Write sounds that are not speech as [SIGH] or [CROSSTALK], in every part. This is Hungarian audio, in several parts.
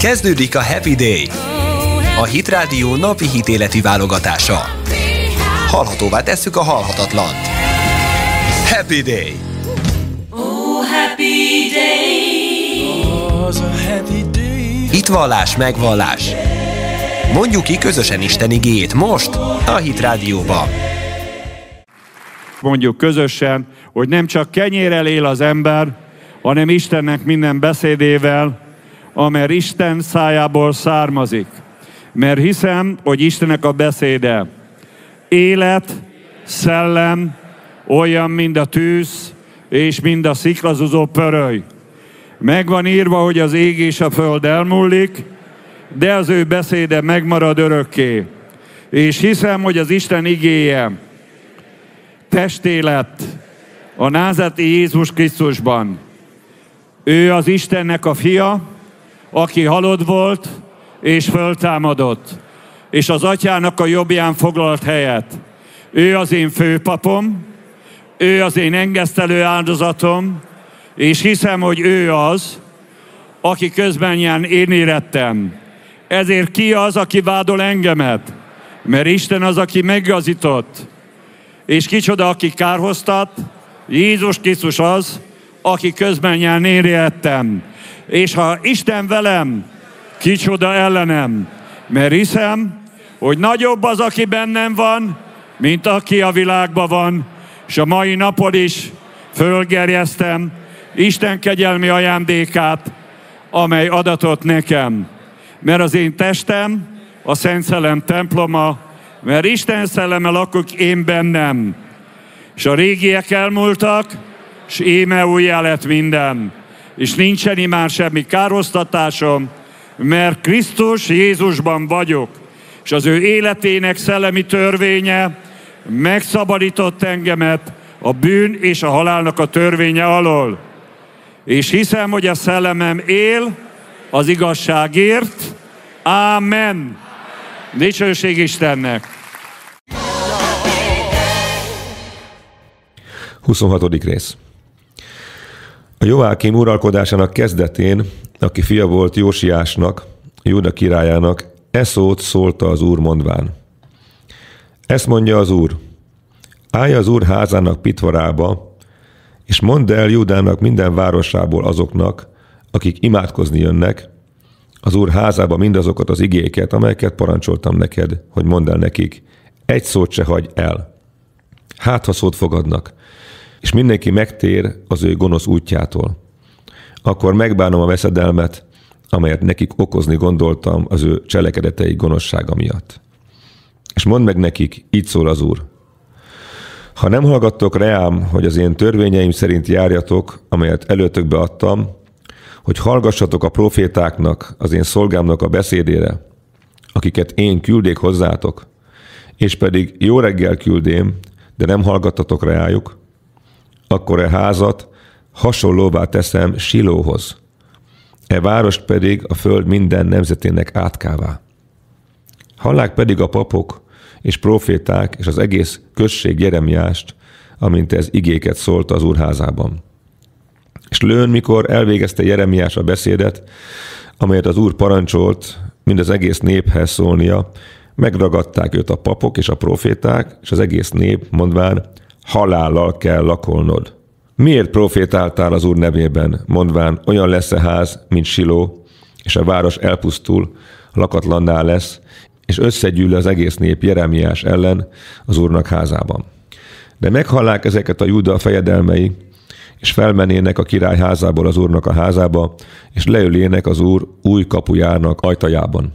Kezdődik a Happy Day, a Hit Radio napi hitéleti válogatása. Hallhatóvá tesszük a halhatatlant. Happy Day! Oh, happy day. Itt vallás, megvallás. Mondjuk ki közösen Isten igét most a Hit Rádióban. mondjuk közösen, hogy nem csak kenyérrel él az ember, hanem Istennek minden beszédével, amely Isten szájából származik. Mert hiszem, hogy Istennek a beszéde élet, szellem, olyan, mint a tűz, és mind a sziklazuzó pöröly. Megvan írva, hogy az ég és a föld elmúlik, de az ő beszéde megmarad örökké. És hiszem, hogy az Isten igéje testé lett a názati Jézus Krisztusban. Ő az Istennek a fia, aki halott volt és föltámadott, és az atyának a jobbján foglalt helyet. Ő az én főpapom, ő az én engesztelő áldozatom, és hiszem, hogy ő az, aki közben én érettem. Ezért ki az, aki vádol engemet? Mert Isten az, aki meggazított. És kicsoda, aki kárhoztat? Jézus Krisztus az, aki én érettem. És ha Isten velem, kicsoda ellenem. Mert hiszem, hogy nagyobb az, aki bennem van, mint aki a világban van. És a mai napon is fölgerjeztem Isten kegyelmi ajándékát, amely adatot nekem. Mert az én testem a Szent Szellem temploma, mert Isten szelleme lakok én bennem. És a régiek elmúltak, és éme újjá lett minden. És nincsen imán semmi károsztatásom, mert Krisztus Jézusban vagyok. És az ő életének szellemi törvénye megszabadított engemet a bűn és a halálnak a törvénye alól. És hiszem, hogy a szellemem él az igazságért. Ámen. Dicsőség Istennek. 26. rész. A Joákim uralkodásának kezdetén, aki fia volt Jósiásnak, Júda királyának, e szót szólta az úr mondván. Ezt mondja az úr, állj az úr házának pitvarába, és mondd el Júdának minden városából azoknak, akik imádkozni jönnek, az úr házába mindazokat az igéket, amelyeket parancsoltam neked, hogy mondd el nekik, egy szót se hagy el. Hát, ha szót fogadnak, és mindenki megtér az ő gonosz útjától. Akkor megbánom a veszedelmet, amelyet nekik okozni gondoltam az ő cselekedetei gonoszsága miatt. És mondd meg nekik, így szól az Úr. Ha nem hallgattok reám, hogy az én törvényeim szerint járjatok, amelyet előtökbe adtam, hogy hallgassatok a profétáknak, az én szolgámnak a beszédére, akiket én küldék hozzátok, és pedig jó reggel küldém, de nem hallgattatok reájuk, akkor e házat hasonlóvá teszem Silóhoz, e várost pedig a föld minden nemzetének átkává. Hallák pedig a papok és proféták és az egész község Jeremiást, amint ez igéket szólt az úrházában. És lőn, mikor elvégezte Jeremiás a beszédet, amelyet az úr parancsolt mind az egész néphez szólnia, megragadták őt a papok és a proféták, és az egész nép, mondván, halállal kell lakolnod. Miért profétáltál az Úr nevében, mondván, olyan lesz a ház, mint Siló, és a város elpusztul, lakatlanná lesz, és összegyűl az egész nép Jeremiás ellen az Úrnak házában. De meghallák ezeket a Júda fejedelmei, és felmenének a király házából az Úrnak a házába, és leülének az Úr új kapujának ajtajában.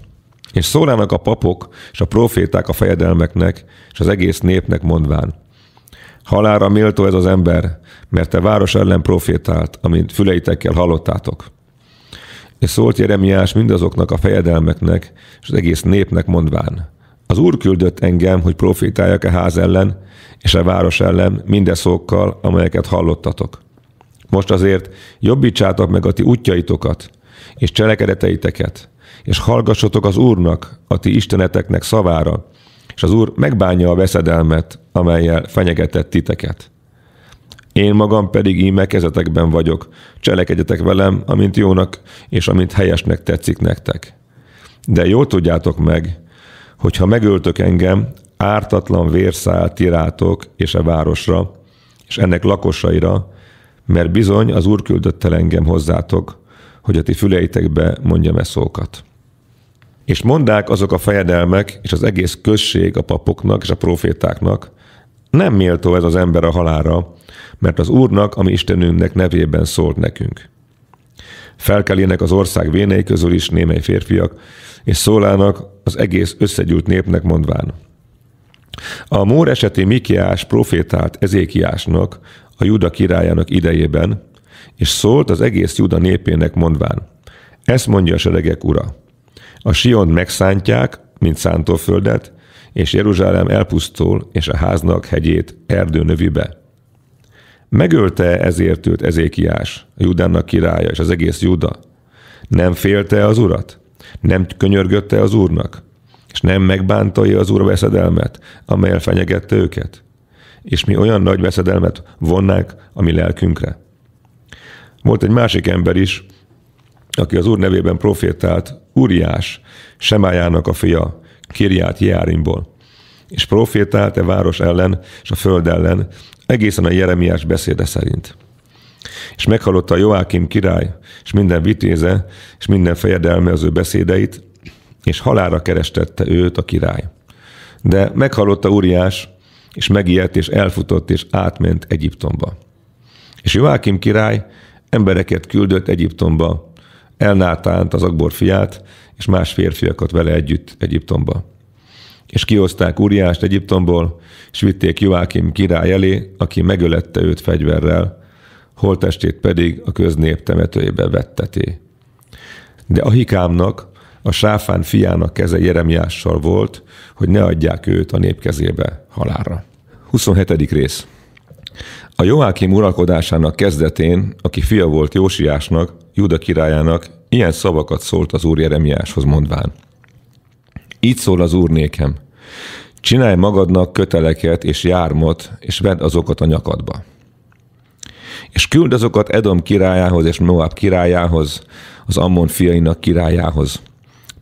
És szólának a papok és a proféták a fejedelmeknek, és az egész népnek mondván, Halára méltó ez az ember, mert te város ellen profétált, amint füleitekkel hallottátok. És szólt Jeremiás mindazoknak a fejedelmeknek, és az egész népnek mondván. Az Úr küldött engem, hogy profétáljak a ház ellen, és a város ellen minden szókkal, amelyeket hallottatok. Most azért jobbítsátok meg a ti útjaitokat, és cselekedeteiteket, és hallgassatok az Úrnak, a ti isteneteknek szavára, és az Úr megbánja a veszedelmet, amelyel fenyegetett titeket. Én magam pedig íme kezetekben vagyok, cselekedjetek velem, amint jónak és amint helyesnek tetszik nektek. De jól tudjátok meg, hogy ha megöltök engem, ártatlan vérszál tirátok és a városra, és ennek lakosaira, mert bizony az Úr küldött el engem hozzátok, hogy a ti füleitekbe mondjam e szókat. És mondák azok a fejedelmek és az egész község a papoknak és a profétáknak, nem méltó ez az ember a halára, mert az Úrnak, ami Istenünknek nevében szólt nekünk. Felkelének az ország vénei közül is némely férfiak, és szólának az egész összegyűlt népnek mondván. A Mór eseti Mikiás profétált Ezékiásnak, a Juda királyának idejében, és szólt az egész Juda népének mondván. Ezt mondja a seregek ura. A Sion megszántják, mint szántóföldet, és Jeruzsálem elpusztul, és a háznak hegyét erdő növi be. Megölte ezért őt Ezékiás, a Judának királya, és az egész Juda. Nem félte az urat? Nem könyörgötte az úrnak? És nem megbántalja az úr veszedelmet, amelyel fenyegette őket? És mi olyan nagy veszedelmet vonnák a mi lelkünkre? Volt egy másik ember is, aki az úr nevében profétált, Uriás, Semájának a fia, Kiriát Járimból. És profétált e város ellen és a föld ellen, egészen a Jeremiás beszéde szerint. És meghallotta Joákim király, és minden vitéze, és minden fejedelme az ő beszédeit, és halára kerestette őt a király. De meghallotta Uriás, és megijedt, és elfutott, és átment Egyiptomba. És Joákim király embereket küldött Egyiptomba, elnátánt az Akbor fiát, és más férfiakat vele együtt Egyiptomba. És kihozták Uriást Egyiptomból, és vitték Joákim király elé, aki megölette őt fegyverrel, holtestét pedig a köznép temetőjébe vetteté. De Ahikámnak, a Sáfán fiának keze Jeremiással volt, hogy ne adják őt a nép kezébe halára. 27. rész. A Joákim uralkodásának kezdetén, aki fia volt Jósiásnak, Júda királyának, ilyen szavakat szólt az úr Jeremiáshoz mondván. Így szól az úr nékem. Csinálj magadnak köteleket és jármot, és vedd azokat a nyakadba. És küld azokat Edom királyához és Moab királyához, az Ammon fiainak királyához,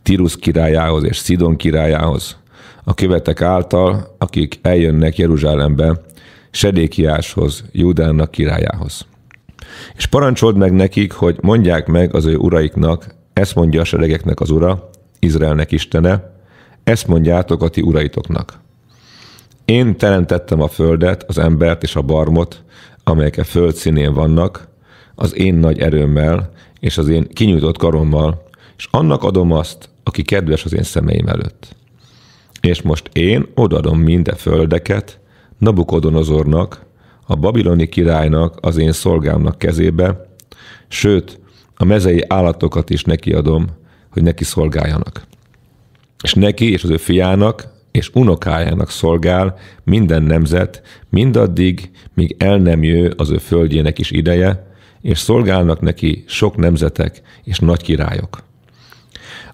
Tirus királyához és Szidon királyához, a követek által, akik eljönnek Jeruzsálembe, Sedékiáshoz, Júdának királyához. És parancsold meg nekik, hogy mondják meg az ő uraiknak, ezt mondja a seregeknek az ura, Izraelnek istene, ezt mondjátok a ti uraitoknak. Én teremtettem a földet, az embert és a barmot, amelyek a föld színén vannak, az én nagy erőmmel és az én kinyújtott karommal, és annak adom azt, aki kedves az én szemeim előtt. És most én odadom minden földeket Nabukodonozornak, a babiloni királynak, az én szolgámnak kezébe, sőt, a mezei állatokat is neki adom, hogy neki szolgáljanak. És neki és az ő fiának és unokájának szolgál minden nemzet, mindaddig, míg el nem jő az ő földjének is ideje, és szolgálnak neki sok nemzetek és nagy királyok.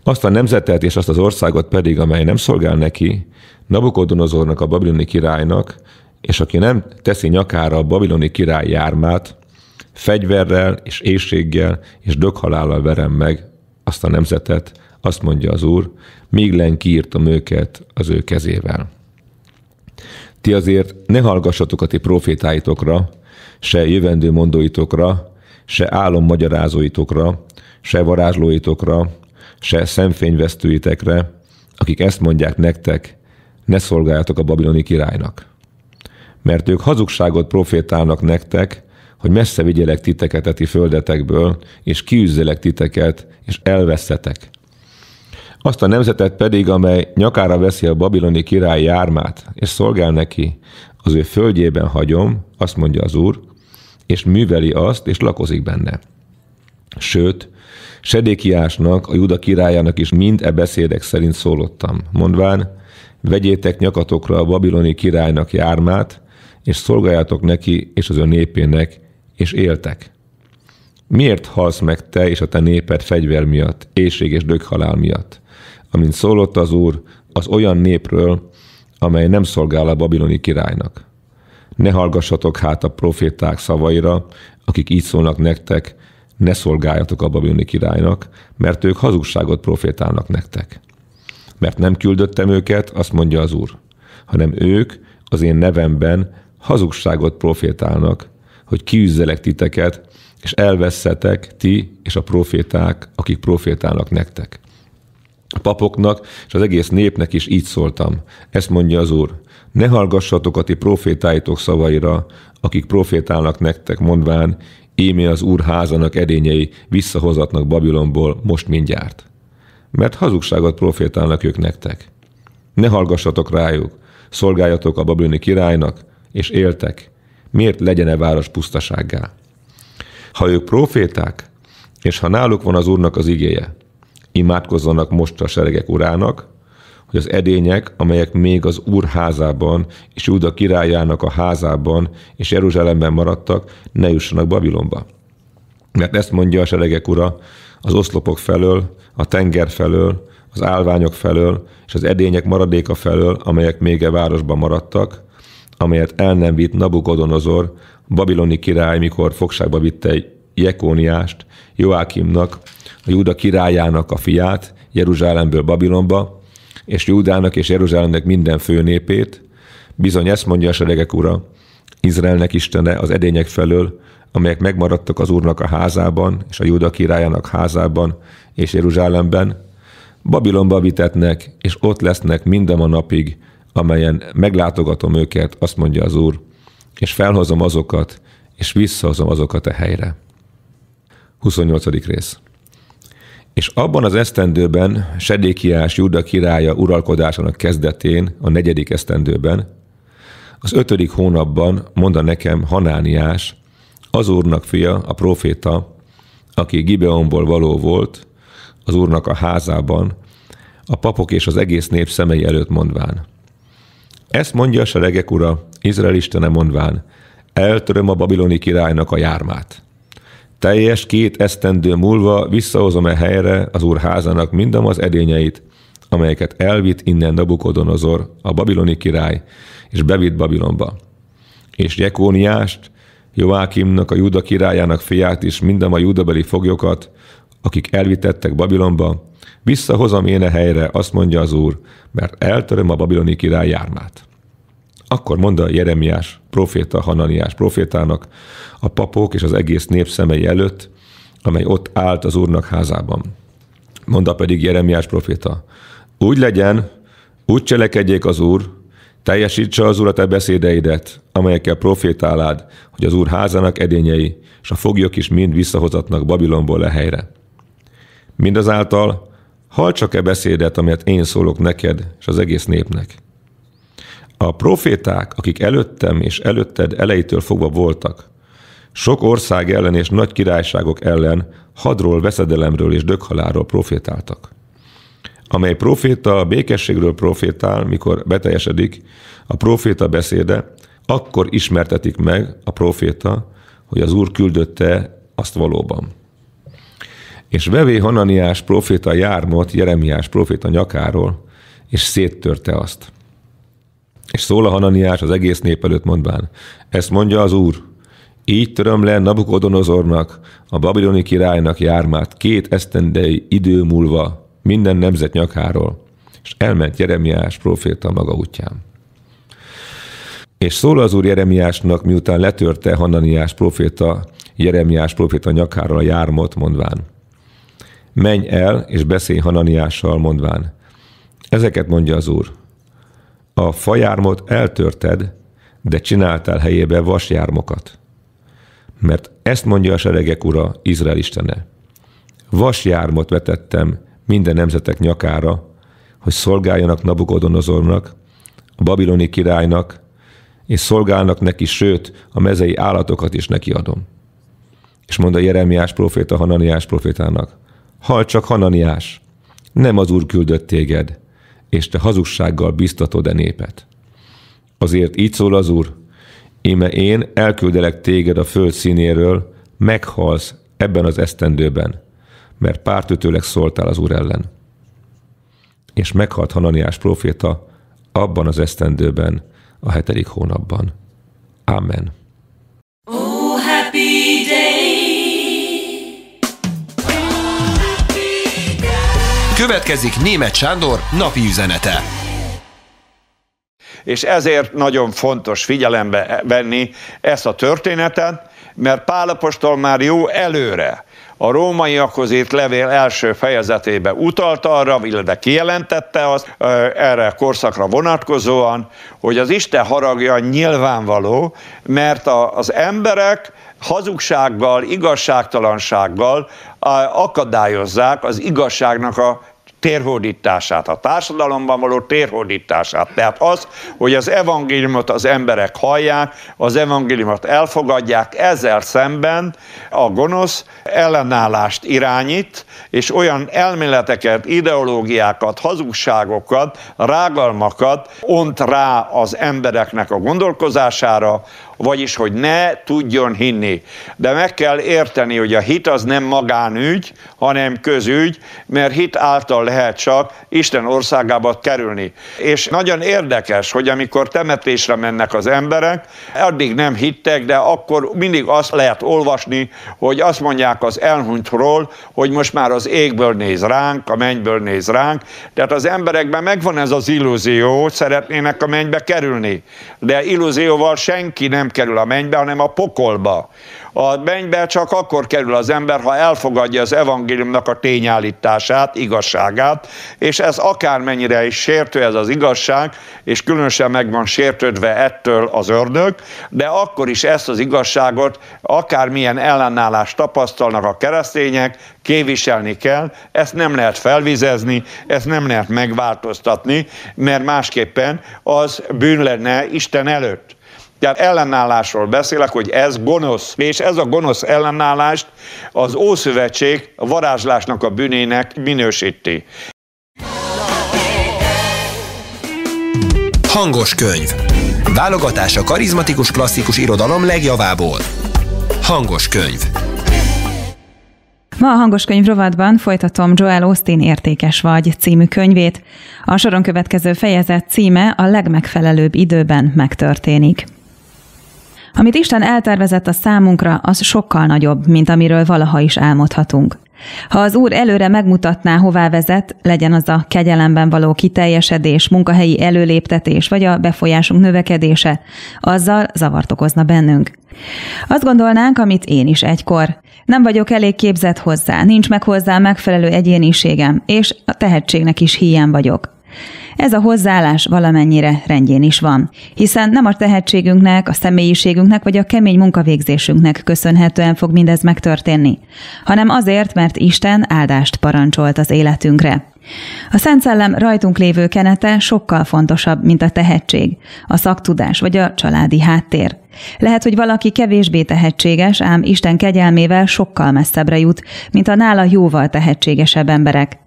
Azt a nemzetet és azt az országot pedig, amely nem szolgál neki, Nabukodonozornak, a babiloni királynak, és aki nem teszi nyakára a babiloni király jármát, fegyverrel és éjséggel és döghalállal verem meg azt a nemzetet, azt mondja az Úr, míg len kiírtam őket az ő kezével. Ti azért ne hallgassatok a ti profétáitokra, se jövendő mondóitokra, se álom magyarázóitokra, se varázslóitokra, se szemfényvesztőitekre, akik ezt mondják nektek, ne szolgáljatok a babiloni királynak. Mert ők hazugságot profétálnak nektek, hogy messze vigyelek titeket a ti földetekből, és kiüzzelek titeket, és elveszetek. Azt a nemzetet pedig, amely nyakára veszi a babiloni király jármát, és szolgál neki, az ő földjében hagyom, azt mondja az Úr, és műveli azt, és lakozik benne. Sőt, Sedékiásnak, a Juda királyának is mind e beszédek szerint szólottam, mondván, vegyétek nyakatokra a babiloni királynak jármát, és szolgáljátok neki és az ő népének, és éltek. Miért halsz meg te és a te néped fegyver miatt, éjség és döghalál miatt? Amint szólott az Úr az olyan népről, amely nem szolgál a babiloni királynak. Ne hallgassatok hát a proféták szavaira, akik így szólnak nektek, ne szolgáljatok a babiloni királynak, mert ők hazugságot profétálnak nektek. Mert nem küldöttem őket, azt mondja az Úr, hanem ők az én nevemben hazugságot profétálnak, hogy kiüzzelek titeket, és elveszetek ti és a proféták, akik profétálnak nektek. A papoknak és az egész népnek is így szóltam. Ezt mondja az Úr. Ne hallgassatok a ti profétáitok szavaira, akik profétálnak nektek, mondván, ímé az Úr házanak edényei visszahozatnak Babilonból most mindjárt. Mert hazugságot profétálnak ők nektek. Ne hallgassatok rájuk, szolgáljatok a babiloni királynak, és éltek. Miért legyen-e város pusztasággá? Ha ők proféták, és ha náluk van az Úrnak az igéje, imádkozzanak most a seregek urának, hogy az edények, amelyek még az Úr házában és Júda királyának a házában és Jeruzsálemben maradtak, ne jussanak Babilonba. Mert ezt mondja a seregek ura, az oszlopok felől, a tenger felől, az állványok felől és az edények maradéka felől, amelyek még e városban maradtak, amelyet el nem vitt Nabukodonozor, babiloni király, mikor fogságba vitte Jekóniást, Joákimnak, a Júda királyának a fiát Jeruzsálemből Babilonba, és Júdának és Jeruzsálemnek minden főnépét, bizony ezt mondja a seregek ura, Izraelnek Istene az edények felől, amelyek megmaradtak az Úrnak a házában, és a Júda királyának házában, és Jeruzsálemben, Babilonba vitetnek, és ott lesznek minden a napig, amelyen meglátogatom őket, azt mondja az Úr, és felhozom azokat, és visszahozom azokat a helyre. 28. rész. És abban az esztendőben, Sedékiás Júda királya uralkodásának kezdetén, a negyedik esztendőben, az ötödik hónapban mondta nekem Hanániás, az úrnak fia, a proféta, aki Gibeonból való volt, az úrnak a házában, a papok és az egész nép szemei előtt mondván. Ezt mondja a seregek ura, Izrael istene mondván, eltöröm a babiloni királynak a jármát. Teljes két esztendő múlva visszahozom e helyre az úr házának mindam az edényeit, amelyeket elvitt innen Nabukodonozor, a babiloni király, és bevitt Babilonba. És Jekóniást, Joákimnak, a Júda királyának fiát is, mindam a júdabeli foglyokat, akik elvitettek Babilonba, visszahozom én a helyre, azt mondja az Úr, mert eltöröm a babiloni király jármát. Akkor mondta Jeremiás proféta, Hananiás profétának, a papok és az egész nép szemei előtt, amely ott állt az Úrnak házában. Mondta pedig Jeremiás proféta, úgy legyen, úgy cselekedjék az Úr, teljesítse az Úr a te beszédeidet, amelyekkel profétálád, hogy az Úr házának edényei és a foglyok is mind visszahozatnak Babilonból le helyre. Mindazáltal hall csak-e beszédet, amelyet én szólok neked és az egész népnek. A proféták, akik előttem és előtted elejétől fogva voltak, sok ország ellen és nagy királyságok ellen hadról, veszedelemről és döghaláról profétáltak. Amely proféta békességről profétál, mikor beteljesedik a proféta beszéde, akkor ismertetik meg a proféta, hogy az Úr küldötte azt valóban. És vevé Hananiás proféta jármot Jeremiás proféta nyakáról, és széttörte azt. És szól a Hananiás az egész nép előtt mondván, ezt mondja az Úr, így töröm le Nabukodonozornak, a babiloni királynak jármát két esztendei idő múlva minden nemzet nyakáról, és elment Jeremiás proféta maga útján. És szól az úr Jeremiásnak, miután letörte Hananiás proféta, Jeremiás proféta nyakáról a jármot, mondván. Menj el, és beszélj Hananiással, mondván. Ezeket mondja az úr. A fajármot eltörted, de csináltál helyébe vasjármokat. Mert ezt mondja a seregek ura, Izrael istene. Vasjármot vetettem minden nemzetek nyakára, hogy szolgáljanak Nabukodonozornak, a babiloni királynak, és szolgálnak neki, sőt, a mezei állatokat is neki adom. És mondta Jeremiás proféta Hananiás profétának, hall csak Hananiás, nem az Úr küldött téged, és te hazugsággal biztatod a népet. Azért így szól az Úr, íme én elküldelek téged a föld színéről, meghalsz ebben az esztendőben, mert pártütőleg szóltál az Úr ellen. És meghalt Hananiás proféta abban az esztendőben, a hetedik hónapban. Amen. Következik német Sándor napi üzenete. És ezért nagyon fontos figyelembe venni ezt a történetet, mert Pálapostól már jó előre a rómaiakhoz írt levél első fejezetébe utalt arra, illetve kijelentette azt erre a korszakra vonatkozóan, hogy az Isten haragja nyilvánvaló, mert az emberek hazugsággal, igazságtalansággal akadályozzák az igazságnak a térhódítását, a társadalomban való térhódítását. Tehát az, hogy az evangéliumot az emberek hallják, az evangéliumot elfogadják, ezzel szemben a gonosz ellenállást irányít, és olyan elméleteket, ideológiákat, hazugságokat, rágalmakat ont rá az embereknek a gondolkozására, vagyis hogy ne tudjon hinni. De meg kell érteni, hogy a hit az nem magánügy, hanem közügy, mert hit által lehet csak Isten országába kerülni. És nagyon érdekes, hogy amikor temetésre mennek az emberek, addig nem hittek, de akkor mindig azt lehet olvasni, hogy azt mondják az elhunytról, hogy most már az égből néz ránk, a mennyből néz ránk. Tehát az emberekben megvan ez az illúzió, szeretnének a mennybe kerülni. De illúzióval senki nem kerül a mennybe, hanem a pokolba. A mennybe csak akkor kerül az ember, ha elfogadja az evangéliumnak a tényállítását, igazságát, és ez akármennyire is sértő ez az igazság, és különösen meg van sértődve ettől az ördög, de akkor is ezt az igazságot, akármilyen ellenállást tapasztalnak a keresztények, kéviselni kell, ezt nem lehet felvizezni, ezt nem lehet megváltoztatni, mert másképpen az bűn lenne Isten előtt. Tehát ellenállásról beszélek, hogy ez gonosz, és ez a gonosz ellenállást az Ószövetség a varázslásnak a bűnének minősíti. Hangos könyv. Válogatás a karizmatikus klasszikus irodalom legjavából. Hangos könyv. Ma a hangos könyv rovatban folytatom Joel Austin Értékes vagy című könyvét. A soron következő fejezet címe a legmegfelelőbb időben megtörténik. Amit Isten eltervezett a számunkra, az sokkal nagyobb, mint amiről valaha is álmodhatunk. Ha az Úr előre megmutatná, hová vezet, legyen az a kegyelemben való kiteljesedés, munkahelyi előléptetés vagy a befolyásunk növekedése, azzal zavart okozna bennünk. Azt gondolnánk, amit én is egykor. Nem vagyok elég képzett hozzá, nincs meg hozzá megfelelő egyéniségem, és a tehetségnek is hiány vagyok. Ez a hozzáállás valamennyire rendjén is van, hiszen nem a tehetségünknek, a személyiségünknek vagy a kemény munkavégzésünknek köszönhetően fog mindez megtörténni, hanem azért, mert Isten áldást parancsolt az életünkre. A Szent Szellem rajtunk lévő kenete sokkal fontosabb, mint a tehetség, a szaktudás vagy a családi háttér. Lehet, hogy valaki kevésbé tehetséges, ám Isten kegyelmével sokkal messzebbre jut, mint a nála jóval tehetségesebb emberek.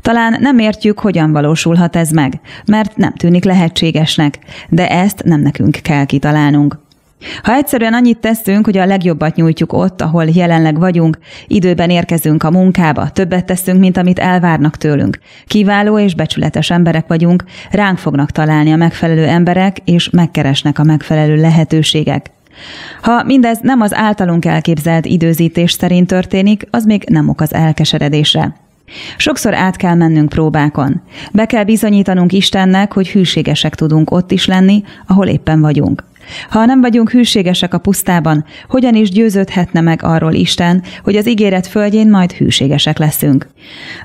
Talán nem értjük, hogyan valósulhat ez meg, mert nem tűnik lehetségesnek, de ezt nem nekünk kell kitalálnunk. Ha egyszerűen annyit teszünk, hogy a legjobbat nyújtjuk ott, ahol jelenleg vagyunk, időben érkezünk a munkába, többet teszünk, mint amit elvárnak tőlünk. Kiváló és becsületes emberek vagyunk, ránk fognak találni a megfelelő emberek, és megkeresnek a megfelelő lehetőségek. Ha mindez nem az általunk elképzelt időzítés szerint történik, az még nem okoz elkeseredésre. Sokszor át kell mennünk próbákon. Be kell bizonyítanunk Istennek, hogy hűségesek tudunk ott is lenni, ahol éppen vagyunk. Ha nem vagyunk hűségesek a pusztában, hogyan is győződhetne meg arról Isten, hogy az ígéret földjén majd hűségesek leszünk?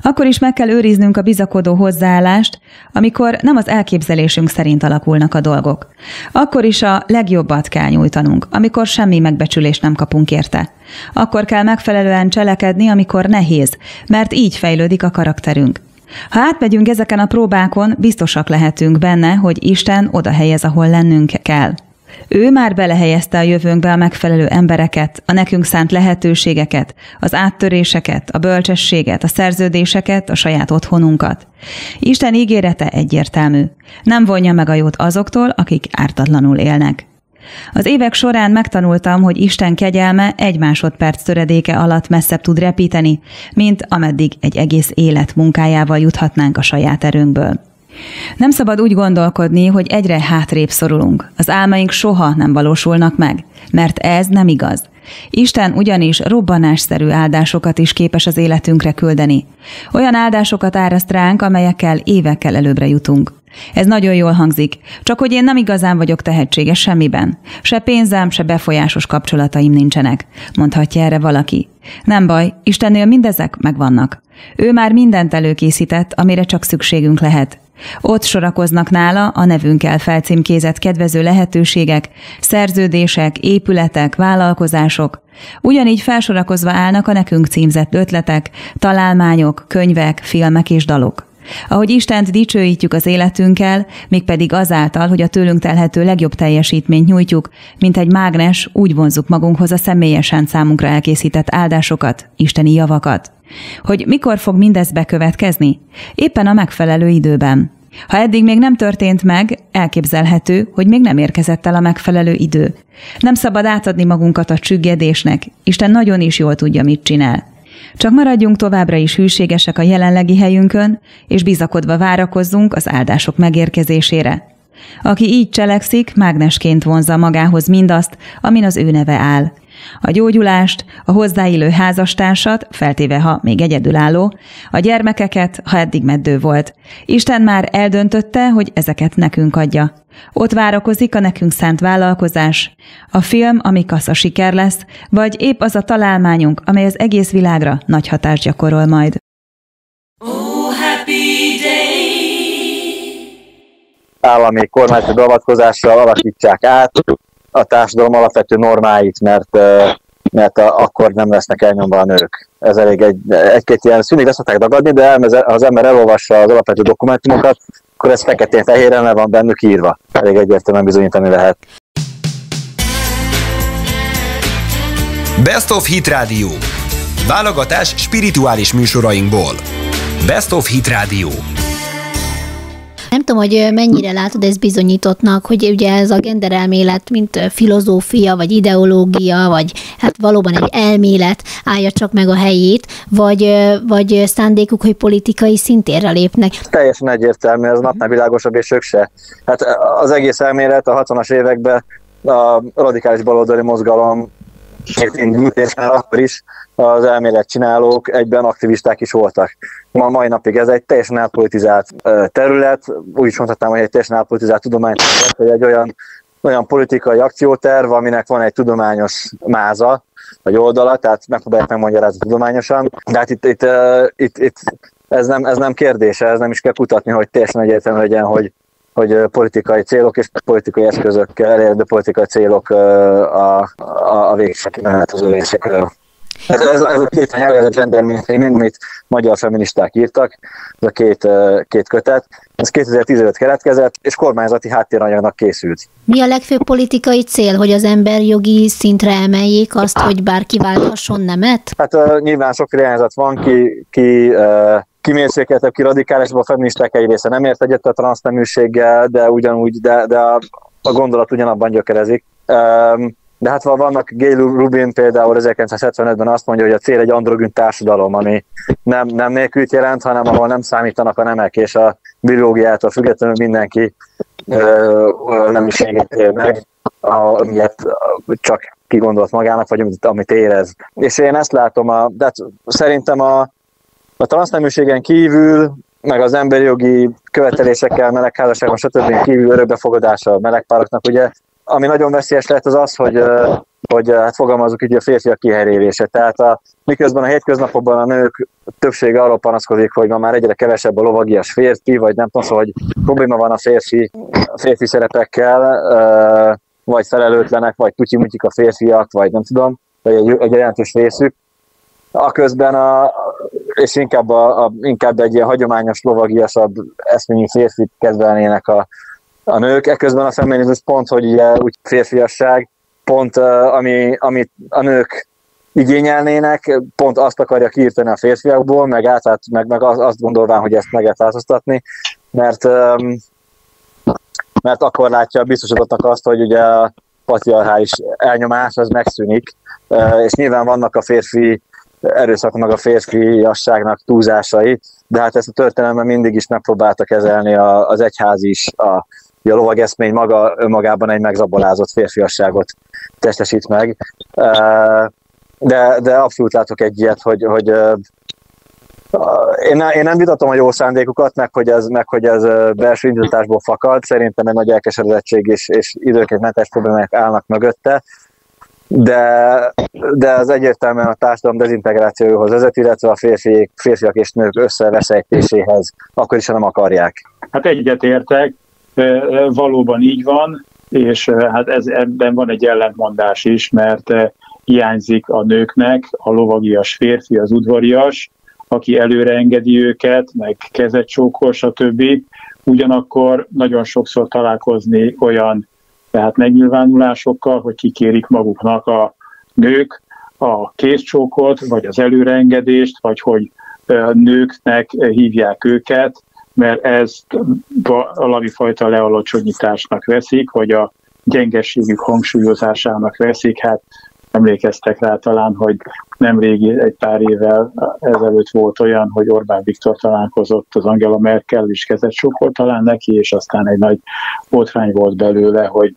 Akkor is meg kell őriznünk a bizakodó hozzáállást, amikor nem az elképzelésünk szerint alakulnak a dolgok. Akkor is a legjobbat kell nyújtanunk, amikor semmi megbecsülést nem kapunk érte. Akkor kell megfelelően cselekedni, amikor nehéz, mert így fejlődik a karakterünk. Ha átmegyünk ezeken a próbákon, biztosak lehetünk benne, hogy Isten oda helyez, ahol lennünk kell. Ő már belehelyezte a jövőnkbe a megfelelő embereket, a nekünk szánt lehetőségeket, az áttöréseket, a bölcsességet, a szerződéseket, a saját otthonunkat. Isten ígérete egyértelmű. Nem vonja meg a jót azoktól, akik ártatlanul élnek. Az évek során megtanultam, hogy Isten kegyelme egy másodperc töredéke alatt messzebb tud repíteni, mint ameddig egy egész élet munkájával juthatnánk a saját erőnkből. Nem szabad úgy gondolkodni, hogy egyre hátrébb szorulunk. Az álmaink soha nem valósulnak meg, mert ez nem igaz. Isten ugyanis robbanásszerű áldásokat is képes az életünkre küldeni. Olyan áldásokat áraszt ránk, amelyekkel évekkel előbbre jutunk. Ez nagyon jól hangzik, csak hogy én nem igazán vagyok tehetséges semmiben. Se pénzem, se befolyásos kapcsolataim nincsenek, mondhatja erre valaki. Nem baj, Istennél mindezek megvannak. Ő már mindent előkészített, amire csak szükségünk lehet. Ott sorakoznak nála a nevünkkel felcímkézett kedvező lehetőségek, szerződések, épületek, vállalkozások. Ugyanígy felsorakozva állnak a nekünk címzett ötletek, találmányok, könyvek, filmek és dalok. Ahogy Istent dicsőítjük az életünkkel, mégpedig azáltal, hogy a tőlünk telhető legjobb teljesítményt nyújtjuk, mint egy mágnes, úgy vonzuk magunkhoz a személyesen számunkra elkészített áldásokat, isteni javakat. Hogy mikor fog mindez bekövetkezni? Éppen a megfelelő időben. Ha eddig még nem történt meg, elképzelhető, hogy még nem érkezett el a megfelelő idő. Nem szabad átadni magunkat a csüggedésnek, Isten nagyon is jól tudja, mit csinál. Csak maradjunk továbbra is hűségesek a jelenlegi helyünkön, és bizakodva várakozzunk az áldások megérkezésére. Aki így cselekszik, mágnesként vonza magához mindazt, amin az ő neve áll – a gyógyulást, a hozzáillő házastársat, feltéve ha még egyedülálló, a gyermekeket, ha eddig meddő volt. Isten már eldöntötte, hogy ezeket nekünk adja. Ott várakozik a nekünk szánt vállalkozás, a film, ami kasza siker lesz, vagy épp az a találmányunk, amely az egész világra nagy hatást gyakorol majd. Oh, happy day! Állami kormányzati beavatkozással alakítsák át a társadalom alapvető normáit, mert, mert akkor nem lesznek elnyomva a nők. Ez elég egy, egy-két ilyen szünig le szokták dagadni, de ha az ember elolvassa az alapvető dokumentumokat, akkor ez feketén-fehéren le van bennük írva. Elég egyértelműen bizonyítani lehet. Best of Hit Radio. Válogatás spirituális műsorainkból. Best of Hit Radio. Nem tudom, hogy mennyire látod ezt bizonyítottnak, hogy ugye ez a genderelmélet, mint filozófia, vagy ideológia, vagy hát valóban egy elmélet állja csak meg a helyét, vagy, vagy szándékuk, hogy politikai szintérre lépnek. Teljesen egyértelmű, ez napnál világosabb, és ők se. Hát az egész elmélet a 60-as években a radikális baloldali mozgalom és már akkor is az elmélet csinálók egyben aktivisták is voltak. Ma mai napig ez egy teljesen átpolitizált terület, úgy is mondhatnám, hogy egy teljesen átpolitizált tudomány, hogy egy olyan, olyan politikai akcióterv, aminek van egy tudományos máza, vagy oldala, tehát megpróbálják megmagyarázni tudományosan. De hát itt, itt, itt, itt ez, nem, ez nem kérdése, ez nem is kell kutatni, hogy teljesen egyértelmű legyen, hogy, hogy politikai célok és politikai eszközökkel elérendő politikai célok a, a, a végső kimenetelő ez, ez, ez a két anyag, ez a gender mainstreaming, amit magyar feministák írtak, ez a két, két kötet. Ez 2015 keletkezett, és kormányzati háttéranyagnak készült. Mi a legfőbb politikai cél, hogy az ember jogi szintre emeljék azt, hogy bárki válthasson nemet? Hát uh, nyilván sok irányzat van, ki, ki uh, kimérsékeltebb, ki radikálisabb, a feministák egy része nem ért egyet a transzneműséggel, de ugyanúgy, de, de a, a gondolat ugyanabban gyökerezik. Um, de hát vannak Gay Rubin például 1975-ben azt mondja, hogy a cél egy androgyn társadalom, ami nem, nem nélkült jelent, hanem ahol nem számítanak a nemek, és a biológiától függetlenül mindenki ö, nemiséget él meg, amilyet csak kigondolt magának, vagy amit, amit érez. És én ezt látom, a, de hát szerintem a, a transzneműségen kívül, meg az emberi jogi követelésekkel, melegházasságon, stb. kívül örökbefogadása a melegpároknak, ugye ami nagyon veszélyes lehet az az, hogy, hogy hát fogalmazunk így a férfiak kiherélése. Tehát a, miközben a hétköznapokban a nők többsége arról panaszkodik, hogy ma már egyre kevesebb a lovagias férfi, vagy nem tudom, hogy probléma van a férfi, a férfi szerepekkel, vagy felelőtlenek, vagy tutyimutyik a férfiak, vagy nem tudom, vagy egy, egy jelentős részük. A közben, a, és inkább, a, a, inkább egy ilyen hagyományos, lovagiasabb eszményű férfit kedvelnének a, a nők, ekközben a feminizmus pont, hogy ugye úgy férfiasság, pont ami, amit a nők igényelnének, pont azt akarja kiírtani a férfiakból, meg, át, meg, meg azt gondolván, hogy ezt meg lehet változtatni, mert, mert akkor látja biztosodottnak azt, hogy ugye a patriarchális elnyomás az megszűnik, és nyilván vannak a férfi erőszak meg a férfiasságnak túlzásai, de hát ezt a történelemben mindig is megpróbálta kezelni az egyház is, a, a lovageszmény maga önmagában egy megzabolázott férfiasságot testesít meg. De, de abszolút látok egy ilyet, hogy, hogy én, én nem vitatom a jó szándékukat, meg hogy ez, meg hogy ez belső indításból fakad, szerintem egy nagy elkeseredettség és, és időként mentes problémák állnak mögötte, de, de az egyértelműen a társadalom dezintegrációhoz vezet, illetve a férfi, férfiak és nők összeveszejtéséhez, akkor is, ha nem akarják. Hát egyetértek, valóban így van, és hát ez, ebben van egy ellentmondás is, mert hiányzik a nőknek a lovagias férfi, az udvarias, aki előre engedi őket, meg kezet csókol, stb. Ugyanakkor nagyon sokszor találkozni olyan tehát megnyilvánulásokkal, hogy kikérik maguknak a nők a kézcsókot, vagy az előreengedést, vagy hogy nőknek hívják őket, mert ezt valami fajta lealacsonyításnak veszik, vagy a gyengességük hangsúlyozásának veszik. Hát emlékeztek rá talán, hogy nemrég egy pár évvel ezelőtt volt olyan, hogy Orbán Viktor találkozott az Angela Merkel, és kezet sokkal talán neki, és aztán egy nagy botrány volt belőle, hogy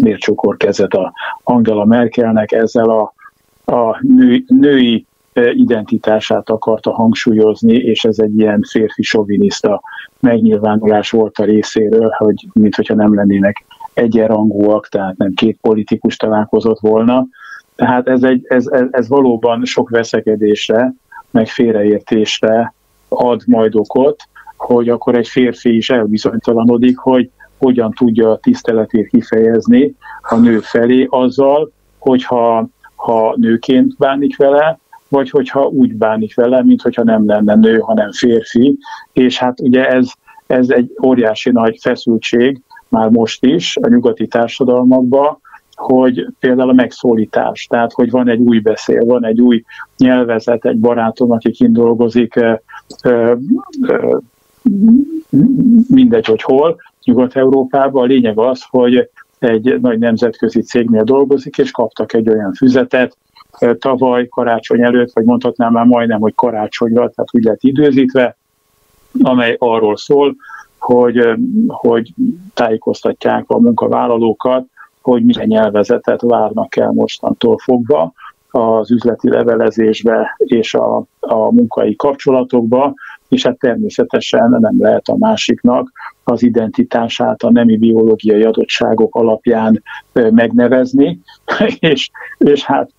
miért csokor kezet a Angela Merkelnek ezzel a, a nő, női identitását akarta hangsúlyozni, és ez egy ilyen férfi soviniszta megnyilvánulás volt a részéről, hogy mintha nem lennének egyenrangúak, tehát nem két politikus találkozott volna. Tehát ez, egy, ez, ez, ez valóban sok veszekedésre, meg félreértésre ad majd okot, hogy akkor egy férfi is elbizonytalanodik, hogy hogyan tudja a tiszteletét kifejezni a nő felé azzal, hogyha ha nőként bánik vele, vagy hogyha úgy bánik vele, mint hogyha nem lenne nő, hanem férfi. És hát ugye ez, ez egy óriási nagy feszültség, már most is a nyugati társadalmakban, hogy például a megszólítás, tehát hogy van egy új beszél, van egy új nyelvezet, egy barátom, aki kint dolgozik, mindegy, hogy hol, Nyugat-Európában. A lényeg az, hogy egy nagy nemzetközi cégnél dolgozik, és kaptak egy olyan füzetet tavaly karácsony előtt, vagy mondhatnám már majdnem, hogy karácsonyra, tehát úgy lett időzítve, amely arról szól, hogy, hogy tájékoztatják a munkavállalókat, hogy milyen nyelvezetet várnak el mostantól fogva az üzleti levelezésbe és a, a munkai kapcsolatokba, és hát természetesen nem lehet a másiknak az identitását a nemi biológiai adottságok alapján megnevezni, [LAUGHS] és, és hát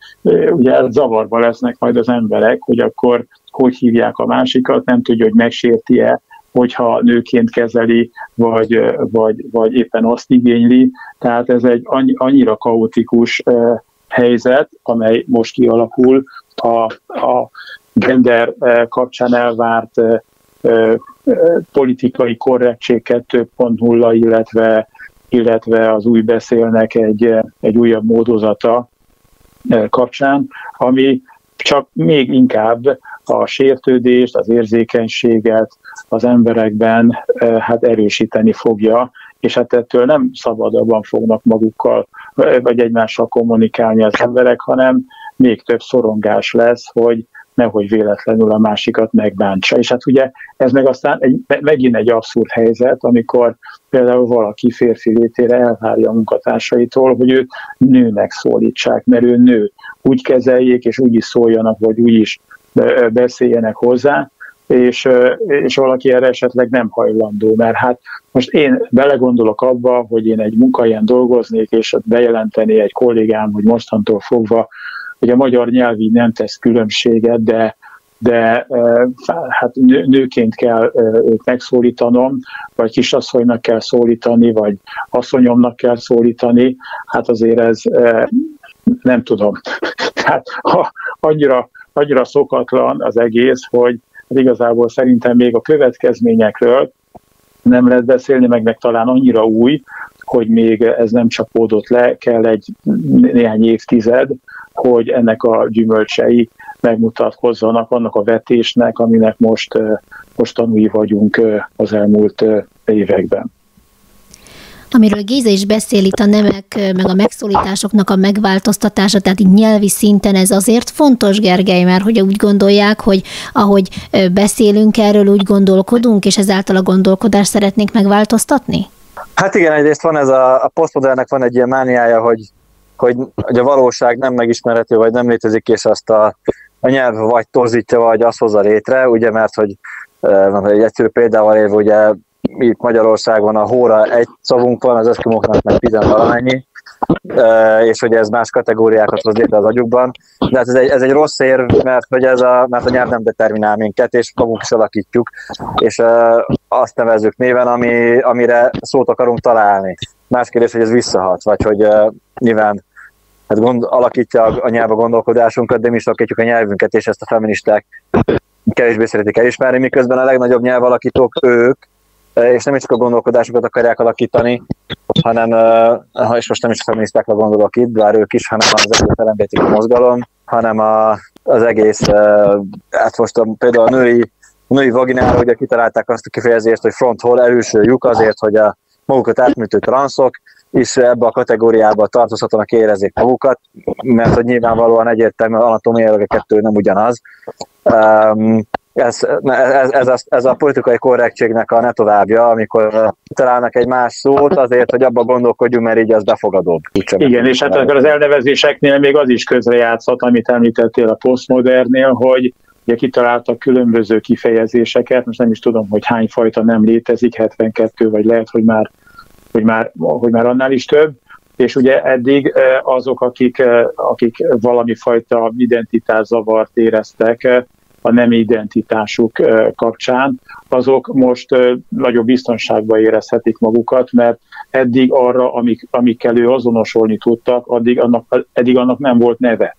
ugye zavarba lesznek majd az emberek, hogy akkor hogy hívják a másikat, nem tudja, hogy megsérti-e hogyha nőként kezeli, vagy, vagy, vagy éppen azt igényli. Tehát ez egy annyira kaotikus helyzet, amely most kialakul a, a gender kapcsán elvárt politikai korrektség 2.0, illetve, illetve az új beszélnek egy, egy újabb módozata kapcsán, ami csak még inkább a sértődést, az érzékenységet az emberekben hát erősíteni fogja, és hát ettől nem szabadabban fognak magukkal vagy egymással kommunikálni az emberek, hanem még több szorongás lesz, hogy nehogy véletlenül a másikat megbántsa. És hát ugye ez meg aztán egy, megint egy abszurd helyzet, amikor például valaki férfi létére elvárja a munkatársaitól, hogy őt nőnek szólítsák, mert ő nő. Úgy kezeljék, és úgy is szóljanak, vagy úgy is beszéljenek hozzá, és, és valaki erre esetleg nem hajlandó, mert hát most én belegondolok abba, hogy én egy munkahelyen dolgoznék, és bejelenteni egy kollégám, hogy mostantól fogva, hogy a magyar nyelvi nem tesz különbséget, de de hát nőként kell őt megszólítanom, vagy kisasszonynak kell szólítani, vagy asszonyomnak kell szólítani, hát azért ez nem tudom. [LAUGHS] Tehát annyira, annyira szokatlan az egész, hogy igazából szerintem még a következményekről nem lehet beszélni, meg, meg talán annyira új, hogy még ez nem csapódott le, kell egy néhány évtized, hogy ennek a gyümölcsei megmutatkozzanak annak a vetésnek, aminek most, most tanúi vagyunk az elmúlt években. Amiről Géza is beszél itt a nemek, meg a megszólításoknak a megváltoztatása, tehát így nyelvi szinten ez azért fontos, Gergely, mert hogy úgy gondolják, hogy ahogy beszélünk erről, úgy gondolkodunk, és ezáltal a gondolkodást szeretnék megváltoztatni? Hát igen, egyrészt van ez a, a posztmodernnek van egy ilyen mániája, hogy, hogy, hogy a valóság nem megismerhető, vagy nem létezik, és azt a, a nyelv vagy torzítja, vagy azt hozza létre, ugye, mert hogy egy egyszerű példával élve, ugye itt Magyarországon a hóra egy szavunk van, az eszkimoknak meg tizen valamennyi, és hogy ez más kategóriákat hoz létre az agyukban. De hát ez egy, ez egy rossz érv, mert, hogy ez a, mert a nyelv nem determinál minket, és magunk is alakítjuk, és azt nevezzük néven, ami, amire szót akarunk találni. Más kérdés, hogy ez visszahat, vagy hogy nyilván hát gond, alakítja a nyelv a gondolkodásunkat, de mi is alakítjuk a nyelvünket, és ezt a feministák kevésbé szeretik elismerni, miközben a legnagyobb nyelvalakítók ők, és nem is csak a gondolkodásukat akarják alakítani, hanem, és most nem is a feministákra gondolok itt, bár ők is, hanem az egész LMBTQ mozgalom, hanem a, az egész, hát most a, például a női, női vaginára ugye kitalálták azt a kifejezést, hogy front hol erőső lyuk azért, hogy a magukat átműtő transzok is ebbe a kategóriába tartozhatnak érezzék magukat, mert hogy nyilvánvalóan egyértelmű anatómiailag a kettő nem ugyanaz. Um, ez, ez, ez, a, ez a politikai korrektségnek a ne továbbja, amikor találnak egy más szót azért, hogy abba gondolkodjunk, mert így az befogadóbb. Igen, és hát akkor az elnevezéseknél még az is közrejátszott, amit említettél a postmodernnél, hogy ugye kitaláltak különböző kifejezéseket, most nem is tudom, hogy hány fajta nem létezik, 72, vagy lehet, hogy már, hogy már, hogy már annál is több, és ugye eddig azok, akik, akik valami fajta identitászavart éreztek, a nem identitásuk kapcsán, azok most nagyobb biztonságban érezhetik magukat, mert eddig arra, amik, amikkel ő azonosolni tudtak, addig annak, eddig annak nem volt neve.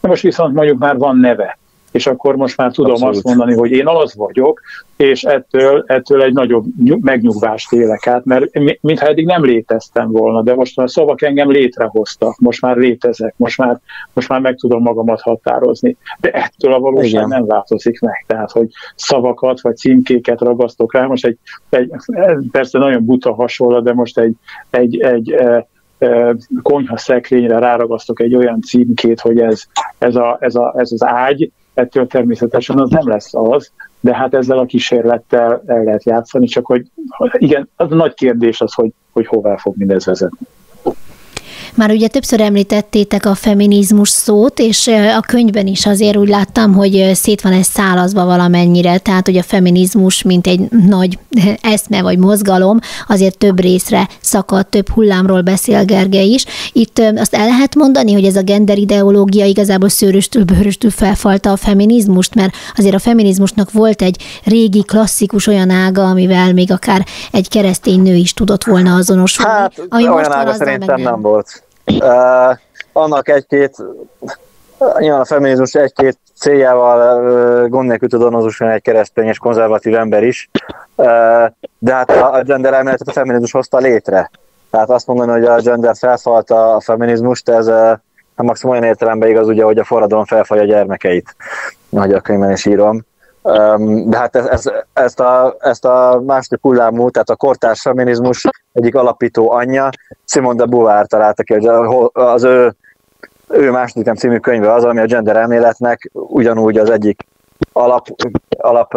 Most viszont mondjuk már van neve és akkor most már tudom Abszolút. azt mondani, hogy én az vagyok, és ettől, ettől egy nagyobb megnyugvást élek át, mert mintha eddig nem léteztem volna, de most a szavak engem létrehoztak, most már létezek, most már, most már meg tudom magamat határozni. De ettől a valóság Igen. nem változik meg. Tehát, hogy szavakat vagy címkéket ragasztok rá, most egy, egy persze nagyon buta hasonlat, de most egy, egy, egy, egy konyha szekrényre ráragasztok egy olyan címkét, hogy ez, ez, a, ez, a, ez az ágy, ettől természetesen az nem lesz az, de hát ezzel a kísérlettel el lehet játszani, csak hogy igen, az a nagy kérdés az, hogy, hogy hová fog mindez vezetni. Már ugye többször említettétek a feminizmus szót, és a könyvben is azért úgy láttam, hogy szét van ez szálazva valamennyire, tehát hogy a feminizmus, mint egy nagy [LAUGHS] eszme vagy mozgalom, azért több részre szakad, több hullámról beszél Gergely is. Itt azt el lehet mondani, hogy ez a gender ideológia igazából szőröstül, bőröstül felfalta a feminizmust, mert azért a feminizmusnak volt egy régi, klasszikus olyan ága, amivel még akár egy keresztény nő is tudott volna azonosulni. Hát, ami olyan ága szerintem nem volt. Uh, annak egy-két, nyilván a feminizmus egy-két céljával uh, gond nélkül tud egy keresztény és konzervatív ember is, uh, de hát a gender elméletet a feminizmus hozta létre. Tehát azt mondani, hogy a gender felfalta a feminizmust, ez uh, maximum olyan értelemben igaz, ugye, hogy a forradalom felfalja a gyermekeit, ahogy a könyvben is írom. De hát ez, ez, ezt, a, ezt a második hullámú, tehát a kortárs feminizmus egyik alapító anyja, Simone de Beauvoir találta ki, hogy az ő, ő második nem című könyve az, ami a gender elméletnek ugyanúgy az egyik alap, alap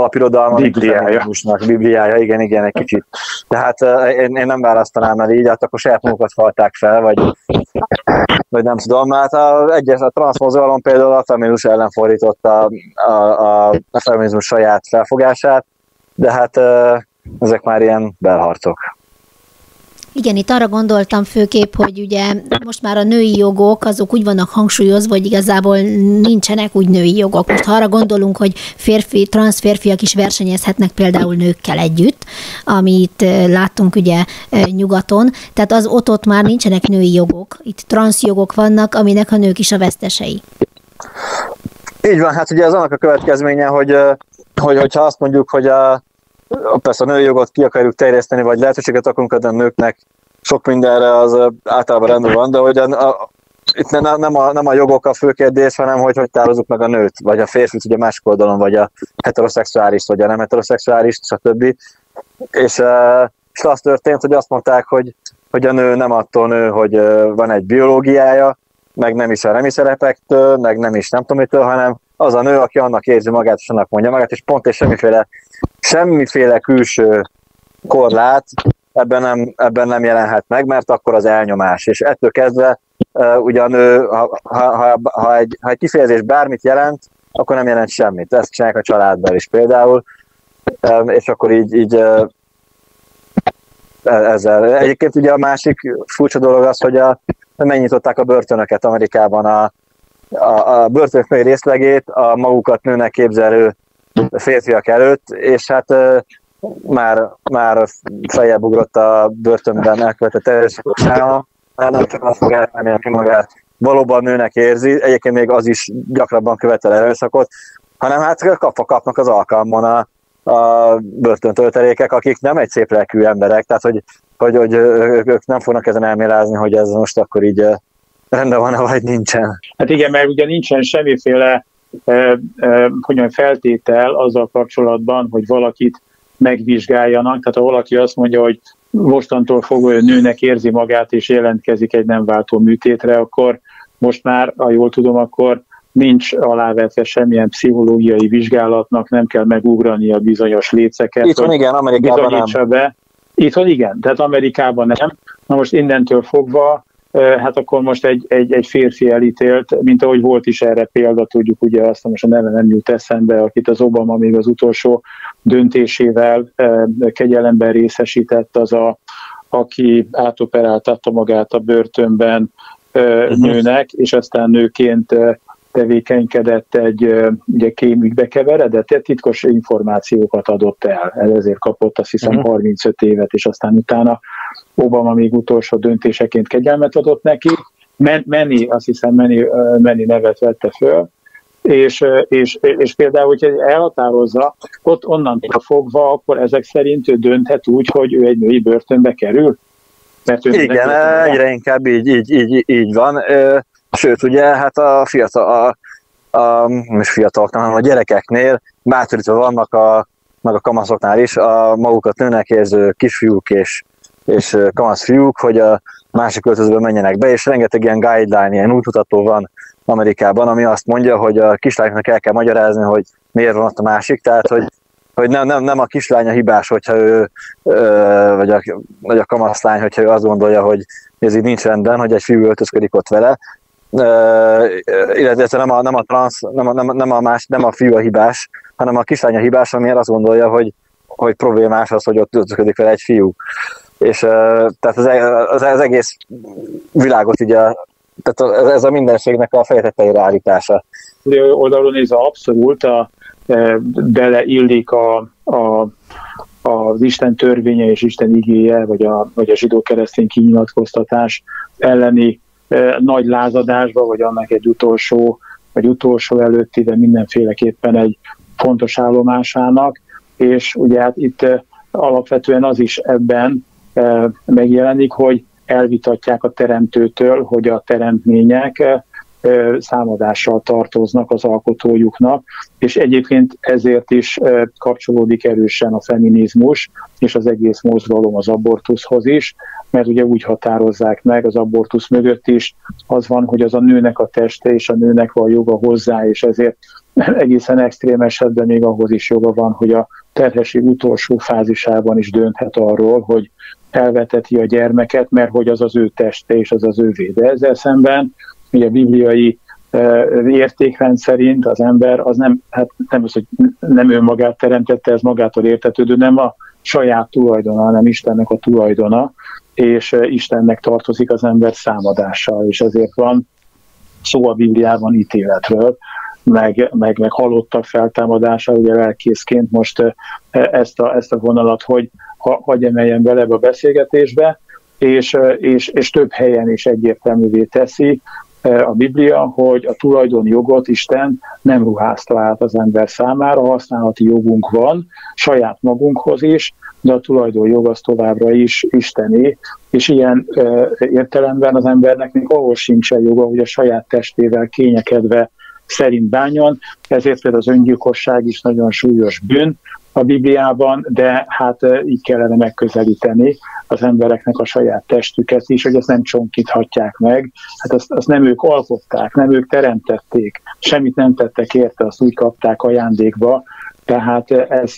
alapirodalma, Bibliája. Bibliája, igen, igen, egy kicsit. Tehát én, én nem választanám el így, hát akkor saját magukat falták fel, vagy, vagy nem tudom. Hát a, egyes, a transzmozgalom például a feminizmus ellen fordította a, a, a feminizmus saját felfogását, de hát ezek már ilyen belharcok. Igen, itt arra gondoltam főképp, hogy ugye most már a női jogok azok úgy vannak hangsúlyozva, hogy igazából nincsenek úgy női jogok. Most ha arra gondolunk, hogy férfi, transzférfiak is versenyezhetnek például nőkkel együtt, amit láttunk ugye nyugaton, tehát az ott, ott már nincsenek női jogok. Itt transzjogok vannak, aminek a nők is a vesztesei. Így van, hát ugye ez annak a következménye, hogy, hogy hogyha azt mondjuk, hogy a, persze a női jogot ki akarjuk terjeszteni, vagy lehetőséget akarunk adni a nőknek, sok mindenre az általában rendben van, de hogy a, a, itt ne, nem, a, nem a jogok a fő kérdés, hanem hogy hogy tározzuk meg a nőt, vagy a férfit ugye másik oldalon, vagy a heteroszexuális, vagy a nem heteroszexuális, stb. És és az történt, hogy azt mondták, hogy, hogy a nő nem attól nő, hogy van egy biológiája, meg nem is a nemi szerepektől, meg nem is nem tudom mitől, hanem az a nő, aki annak érzi magát, és annak mondja magát, és pont és semmiféle, semmiféle külső korlát ebben nem, ebben nem jelenhet meg, mert akkor az elnyomás. És ettől kezdve uh, ugyan ő, ha, ha, ha, ha, egy, ha egy kifejezés bármit jelent, akkor nem jelent semmit. Ezt csinálják a családban is például, um, és akkor így, így uh, ezzel. Egyébként ugye a másik furcsa dolog az, hogy a, megnyitották a börtönöket Amerikában a, a, a börtönök részlegét a magukat nőnek képzelő férfiak előtt, és hát már, már fejebb ugrott a börtönben elkövetett erőszakosága, nem csak azt fog elmenni, aki magát valóban nőnek érzi, egyébként még az is gyakrabban követel erőszakot, hanem hát kapva kapnak az alkalmon a, a börtöntöltelékek, akik nem egy szép lelkű emberek, tehát hogy, hogy, hogy ők nem fognak ezen elmélázni, hogy ez most akkor így rendben van vagy nincsen. Hát igen, mert ugye nincsen semmiféle hogyan feltétel azzal kapcsolatban, hogy valakit megvizsgáljanak. Tehát ha valaki azt mondja, hogy mostantól fogva nőnek érzi magát, és jelentkezik egy nem váltó műtétre, akkor most már, ha jól tudom, akkor nincs alávetve semmilyen pszichológiai vizsgálatnak, nem kell megugrani a bizonyos léceket. Itthon igen, Amerikában nem. Be. Itthon igen, tehát Amerikában nem. Na most innentől fogva hát akkor most egy, egy, egy férfi elítélt, mint ahogy volt is erre példa, tudjuk ugye azt, most a neve nem jut eszembe, akit az Obama még az utolsó döntésével kegyelemben részesített, az a, aki átoperáltatta magát a börtönben uh-huh. nőnek, és aztán nőként tevékenykedett egy ugye kémügybe keveredett, titkos információkat adott el, ezért kapott azt hiszem uh-huh. 35 évet, és aztán utána Obama még utolsó döntéseként kegyelmet adott neki. Men, Meni, azt hiszem Meni, Meni nevet vette föl, és, és, és például, hogyha elhatározza, ott onnantól fogva, akkor ezek szerint ő dönthet úgy, hogy ő egy női börtönbe kerül? Mert ő Igen, egyre inkább így, így, így, így van. Sőt, ugye, hát a fiatal, a, a, nem is fiataloknál, hanem a gyerekeknél bátorítva vannak a, meg a kamaszoknál is a magukat nőnek érző kisfiúk és, és kamasz fiúk, hogy a másik költözőbe menjenek be, és rengeteg ilyen guideline, ilyen útmutató van Amerikában, ami azt mondja, hogy a kislányoknak el kell magyarázni, hogy miért van ott a másik, tehát hogy, hogy nem, nem, nem a kislány a hibás, hogyha ő, vagy a, vagy a kamaszlány, hogyha ő azt gondolja, hogy ez így nincs rendben, hogy egy fiú öltözködik ott vele, illetve nem a, nem a trans, nem a, nem, nem, a más, nem a fiú a hibás, hanem a kislány a hibás, amiért azt gondolja, hogy, hogy problémás az, hogy ott öltözködik vele egy fiú. És tehát az, az, az egész világot így a, tehát ez a mindenségnek a fejeteteire állítása. Oldalon nézve abszolút a, beleillik a, a, az Isten törvénye és Isten igéje, vagy a, vagy a zsidó-keresztény kinyilatkoztatás elleni nagy lázadásba, vagy annak egy utolsó, vagy utolsó előtti, de mindenféleképpen egy fontos állomásának, és ugye hát itt alapvetően az is ebben megjelenik, hogy elvitatják a teremtőtől, hogy a teremtmények számadással tartoznak az alkotójuknak, és egyébként ezért is kapcsolódik erősen a feminizmus, és az egész mozgalom az abortuszhoz is, mert ugye úgy határozzák meg az abortusz mögött is, az van, hogy az a nőnek a teste, és a nőnek van joga hozzá, és ezért [LAUGHS] egészen extrém esetben még ahhoz is joga van, hogy a terhesség utolsó fázisában is dönthet arról, hogy elveteti a gyermeket, mert hogy az az ő teste és az az ővé. De ezzel szemben ugye bibliai értékrend szerint az ember az nem, hát nem az, hogy nem önmagát teremtette, ez magától értetődő, nem a saját tulajdona, hanem Istennek a tulajdona, és Istennek tartozik az ember számadása, és ezért van szó a Bibliában ítéletről, meg, meg, meg halottak feltámadása, ugye lelkészként most ezt a, ezt a vonalat, hogy ha, hagyj emeljen bele a beszélgetésbe, és, és, és több helyen is egyértelművé teszi, a Biblia, hogy a tulajdonjogot Isten nem ruházta át az ember számára, használati jogunk van, saját magunkhoz is, de a tulajdonjog az továbbra is Istené, és ilyen ö, értelemben az embernek még ahhoz sincsen joga, hogy a saját testével kényekedve szerint bánjon, ezért például az öngyilkosság is nagyon súlyos bűn, a Bibliában, de hát így kellene megközelíteni az embereknek a saját testüket is, hogy ezt nem csonkíthatják meg. Hát azt, azt nem ők alkották, nem ők teremtették, semmit nem tettek érte, azt úgy kapták ajándékba. Tehát ez,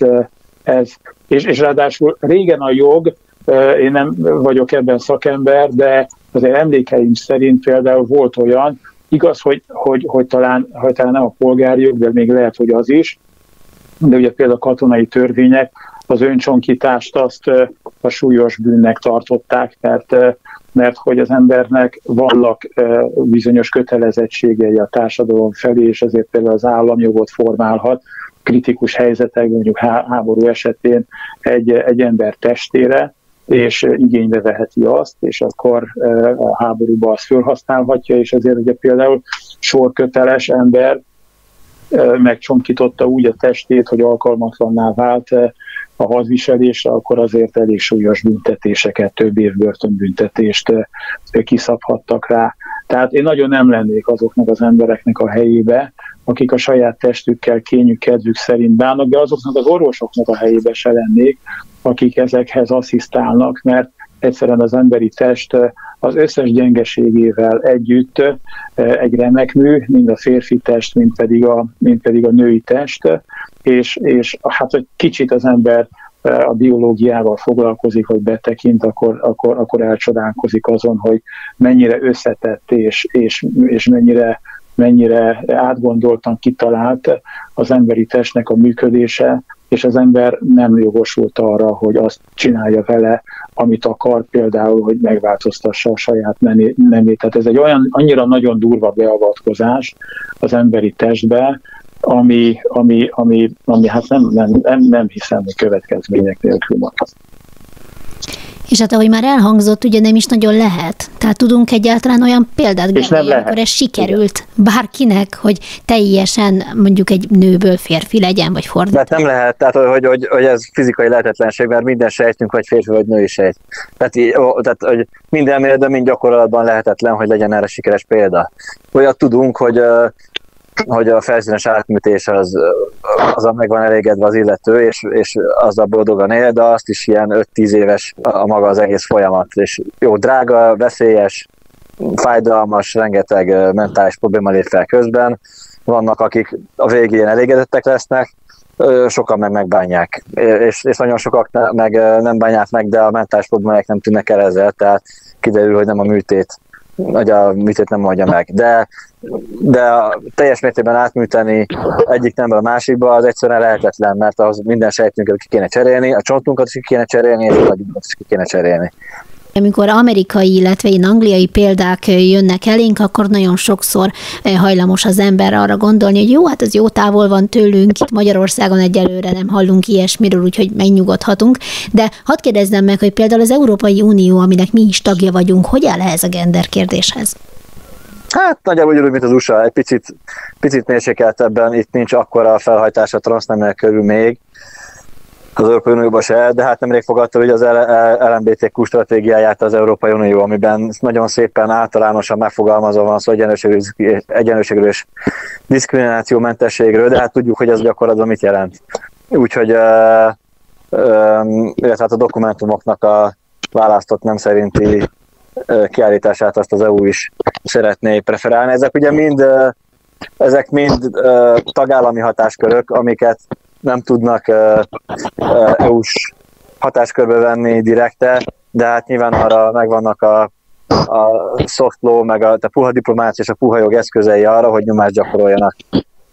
ez és, és ráadásul régen a jog, én nem vagyok ebben szakember, de azért emlékeim szerint például volt olyan, igaz, hogy, hogy, hogy, talán, hogy talán nem a polgári jog, de még lehet, hogy az is, de ugye például a katonai törvények az öncsonkítást azt a súlyos bűnnek tartották, mert, mert hogy az embernek vannak bizonyos kötelezettségei a társadalom felé, és ezért például az államjogot formálhat kritikus helyzetek, mondjuk háború esetén egy, egy ember testére, és igénybe veheti azt, és akkor a háborúba azt felhasználhatja, és ezért ugye például sorköteles ember megcsonkította úgy a testét, hogy alkalmatlanná vált a hadviselésre, akkor azért elég súlyos büntetéseket, több év börtönbüntetést kiszabhattak rá. Tehát én nagyon nem lennék azoknak az embereknek a helyébe, akik a saját testükkel, kényük, kedvük szerint bánnak, de azoknak az orvosoknak a helyébe se lennék, akik ezekhez asszisztálnak, mert egyszerűen az emberi test az összes gyengeségével együtt egy remek mű, mind a férfi test, mind pedig a, mind pedig a női test, és, és hát, hogy kicsit az ember a biológiával foglalkozik, vagy betekint, akkor, akkor, akkor elcsodálkozik azon, hogy mennyire összetett és, és, és mennyire mennyire átgondoltan kitalált az emberi testnek a működése, és az ember nem jogosult arra, hogy azt csinálja vele, amit akar, például, hogy megváltoztassa a saját nemét. Tehát ez egy olyan annyira nagyon durva beavatkozás az emberi testbe, ami, ami, ami, ami hát nem, nem, nem, nem hiszem, hogy következmények nélkül marad. És hát ahogy már elhangzott, ugye nem is nagyon lehet. Tehát tudunk egyáltalán olyan példát, Gergely, amikor ez sikerült bárkinek, hogy teljesen mondjuk egy nőből férfi legyen, vagy fordítva. Tehát nem lehet, tehát hogy, hogy, hogy ez fizikai lehetetlenség, mert minden sejtünk, vagy férfi, vagy női sejt. Tehát, tehát hogy minden elméletben, mind gyakorlatban lehetetlen, hogy legyen erre sikeres példa. Olyat tudunk, hogy hogy a felszínes átműtés az, az a meg van elégedve az illető, és, és a boldogan él, de azt is ilyen 5-10 éves a maga az egész folyamat. És jó, drága, veszélyes, fájdalmas, rengeteg mentális probléma lép fel közben. Vannak, akik a végén elégedettek lesznek, sokan meg megbánják, és, és nagyon sokak meg nem bánják meg, de a mentális problémák nem tűnnek el ezzel, tehát kiderül, hogy nem a műtét hogy a műtét nem mondja meg. De, de a teljes mértékben átműteni egyik nemben a másikba az egyszerűen lehetetlen, mert az minden sejtünket ki kéne cserélni, a csontunkat is ki kéne cserélni, és a is ki kéne cserélni. Amikor amerikai, illetve én angliai példák jönnek elénk, akkor nagyon sokszor hajlamos az ember arra gondolni, hogy jó, hát ez jó távol van tőlünk, itt Magyarországon egyelőre nem hallunk ilyesmiről, úgyhogy megnyugodhatunk. De hadd kérdezzem meg, hogy például az Európai Unió, aminek mi is tagja vagyunk, hogy áll ehhez a gender kérdéshez? Hát nagyjából úgy, mint az USA, egy picit, picit mérsékeltebben, itt nincs akkora felhajtás a transzneműek körül még, az Európai Unióba se, de hát nemrég fogadta hogy az LMBTQ stratégiáját az Európai Unió, amiben nagyon szépen általánosan megfogalmazva van szó egyenlőségről és diszkriminációmentességről, de hát tudjuk, hogy ez gyakorlatban mit jelent. Úgyhogy, illetve hát a dokumentumoknak a választott nem szerinti kiállítását azt az EU is szeretné preferálni. Ezek ugye mind ezek mind tagállami hatáskörök, amiket nem tudnak EU-s hatáskörbe venni direkte, de hát nyilván arra megvannak a, a soft law, meg a, a puha diplomácia és a puha jog eszközei arra, hogy nyomást gyakoroljanak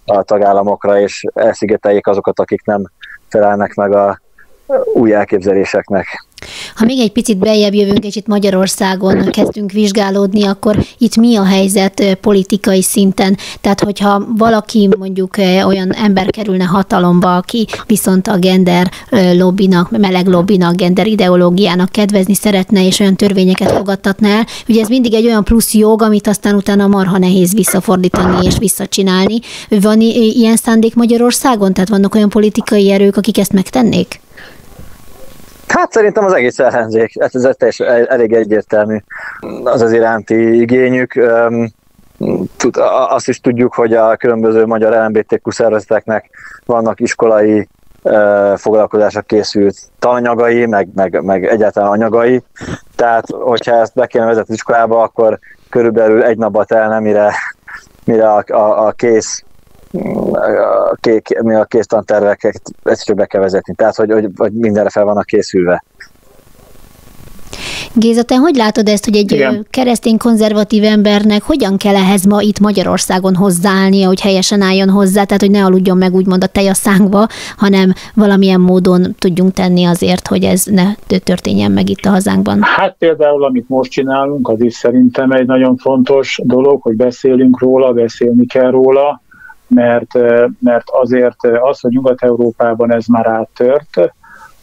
a tagállamokra, és elszigeteljék azokat, akik nem felelnek meg a új elképzeléseknek. Ha még egy picit beljebb jövünk, és itt Magyarországon kezdünk vizsgálódni, akkor itt mi a helyzet politikai szinten? Tehát, hogyha valaki mondjuk olyan ember kerülne hatalomba, aki viszont a gender lobbinak, meleg lobbinak, gender ideológiának kedvezni szeretne, és olyan törvényeket fogadtatna el, ugye ez mindig egy olyan plusz jog, amit aztán utána marha nehéz visszafordítani és visszacsinálni. Van ilyen szándék Magyarországon? Tehát vannak olyan politikai erők, akik ezt megtennék? Hát szerintem az egész ellenzék, ez, ez teljes, elég egyértelmű az az iránti igényük. Azt is tudjuk, hogy a különböző magyar LMBTQ szervezeteknek vannak iskolai foglalkozásra készült tananyagai, meg, meg, meg egyáltalán anyagai. Tehát, hogyha ezt be kéne vezetni iskolába, akkor körülbelül egy napba telne, mire, mire a, a, a kész a, kék, mi a kész tanterveket egyszerűen be kell vezetni. Tehát, hogy, hogy, hogy mindenre fel vannak készülve. Géza, te hogy látod ezt, hogy egy Igen. keresztény konzervatív embernek hogyan kell ehhez ma itt Magyarországon hozzáállnia, hogy helyesen álljon hozzá, tehát hogy ne aludjon meg úgymond a tejaszánkba, hanem valamilyen módon tudjunk tenni azért, hogy ez ne történjen meg itt a hazánkban? Hát például, amit most csinálunk, az is szerintem egy nagyon fontos dolog, hogy beszélünk róla, beszélni kell róla, mert, mert azért az, hogy Nyugat-Európában ez már áttört,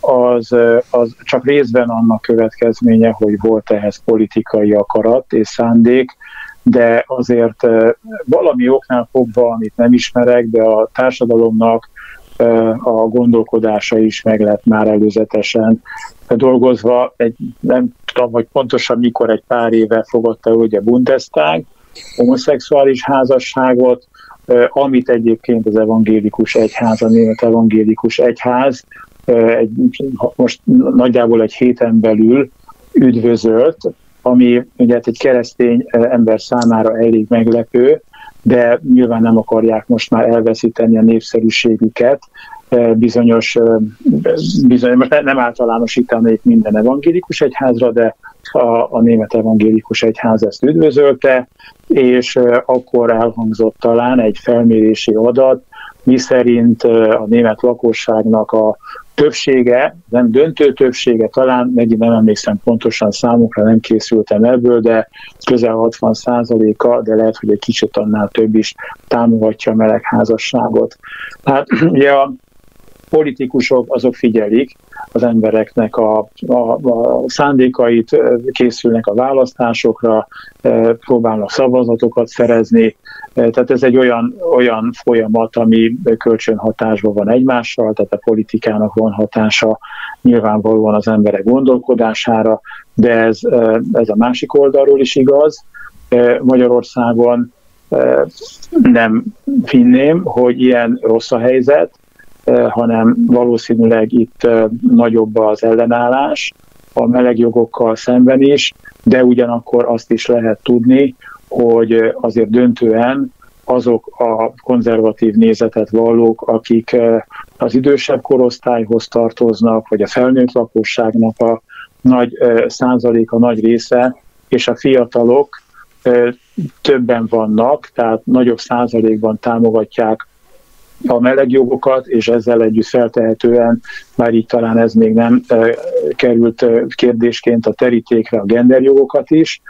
az, az csak részben annak következménye, hogy volt ehhez politikai akarat és szándék, de azért valami oknál fogva, amit nem ismerek, de a társadalomnak a gondolkodása is meg lett már előzetesen dolgozva. Egy, nem tudom, hogy pontosan mikor egy pár éve fogadta el ugye Bundestag, homoszexuális házasságot, amit egyébként az evangélikus egyház, a német evangélikus egyház egy, most nagyjából egy héten belül üdvözölt, ami ugye hát egy keresztény ember számára elég meglepő, de nyilván nem akarják most már elveszíteni a népszerűségüket, bizonyos, bizonyos nem általánosítanék minden evangélikus egyházra, de a, a német evangélikus egyház ezt üdvözölte, és akkor elhangzott talán egy felmérési adat, miszerint a német lakosságnak a többsége, nem döntő többsége, talán megint nem emlékszem pontosan számokra, nem készültem ebből, de közel 60 százaléka, de lehet, hogy egy kicsit annál több is támogatja a melegházasságot. Hát [CLEARS THROAT] ugye a politikusok azok figyelik az embereknek a, a, a szándékait, készülnek a választásokra, próbálnak szavazatokat szerezni, tehát ez egy olyan, olyan folyamat, ami kölcsönhatásban van egymással, tehát a politikának van hatása nyilvánvalóan az emberek gondolkodására, de ez, ez a másik oldalról is igaz. Magyarországon nem hinném, hogy ilyen rossz a helyzet, hanem valószínűleg itt nagyobb az ellenállás a melegjogokkal szemben is, de ugyanakkor azt is lehet tudni, hogy azért döntően azok a konzervatív nézetet vallók, akik az idősebb korosztályhoz tartoznak, vagy a felnőtt lakosságnak a nagy százaléka, nagy része, és a fiatalok többen vannak, tehát nagyobb százalékban támogatják a melegjogokat, és ezzel együtt feltehetően, már így talán ez még nem került kérdésként a terítékre a genderjogokat is,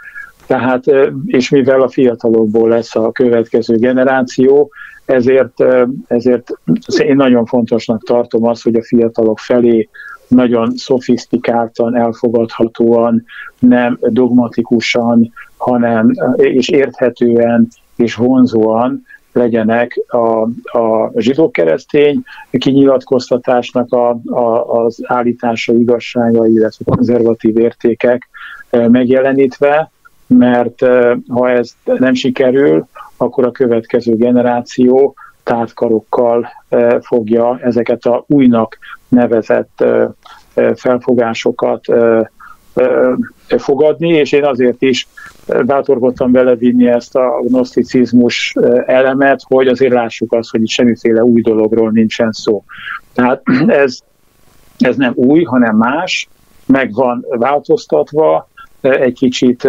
tehát, és mivel a fiatalokból lesz a következő generáció, ezért, ezért én nagyon fontosnak tartom azt, hogy a fiatalok felé nagyon szofisztikáltan, elfogadhatóan, nem dogmatikusan, hanem és érthetően és vonzóan legyenek a, a zsidó-keresztény kinyilatkoztatásnak a, a, az állítása, igazsága, illetve konzervatív értékek megjelenítve, mert ha ez nem sikerül, akkor a következő generáció tártkarokkal fogja ezeket a újnak nevezett felfogásokat fogadni, és én azért is bátorkodtam belevinni ezt a gnoszticizmus elemet, hogy azért lássuk azt, hogy itt semmiféle új dologról nincsen szó. Tehát [CLEARS THROAT] ez, ez nem új, hanem más, meg van változtatva, egy kicsit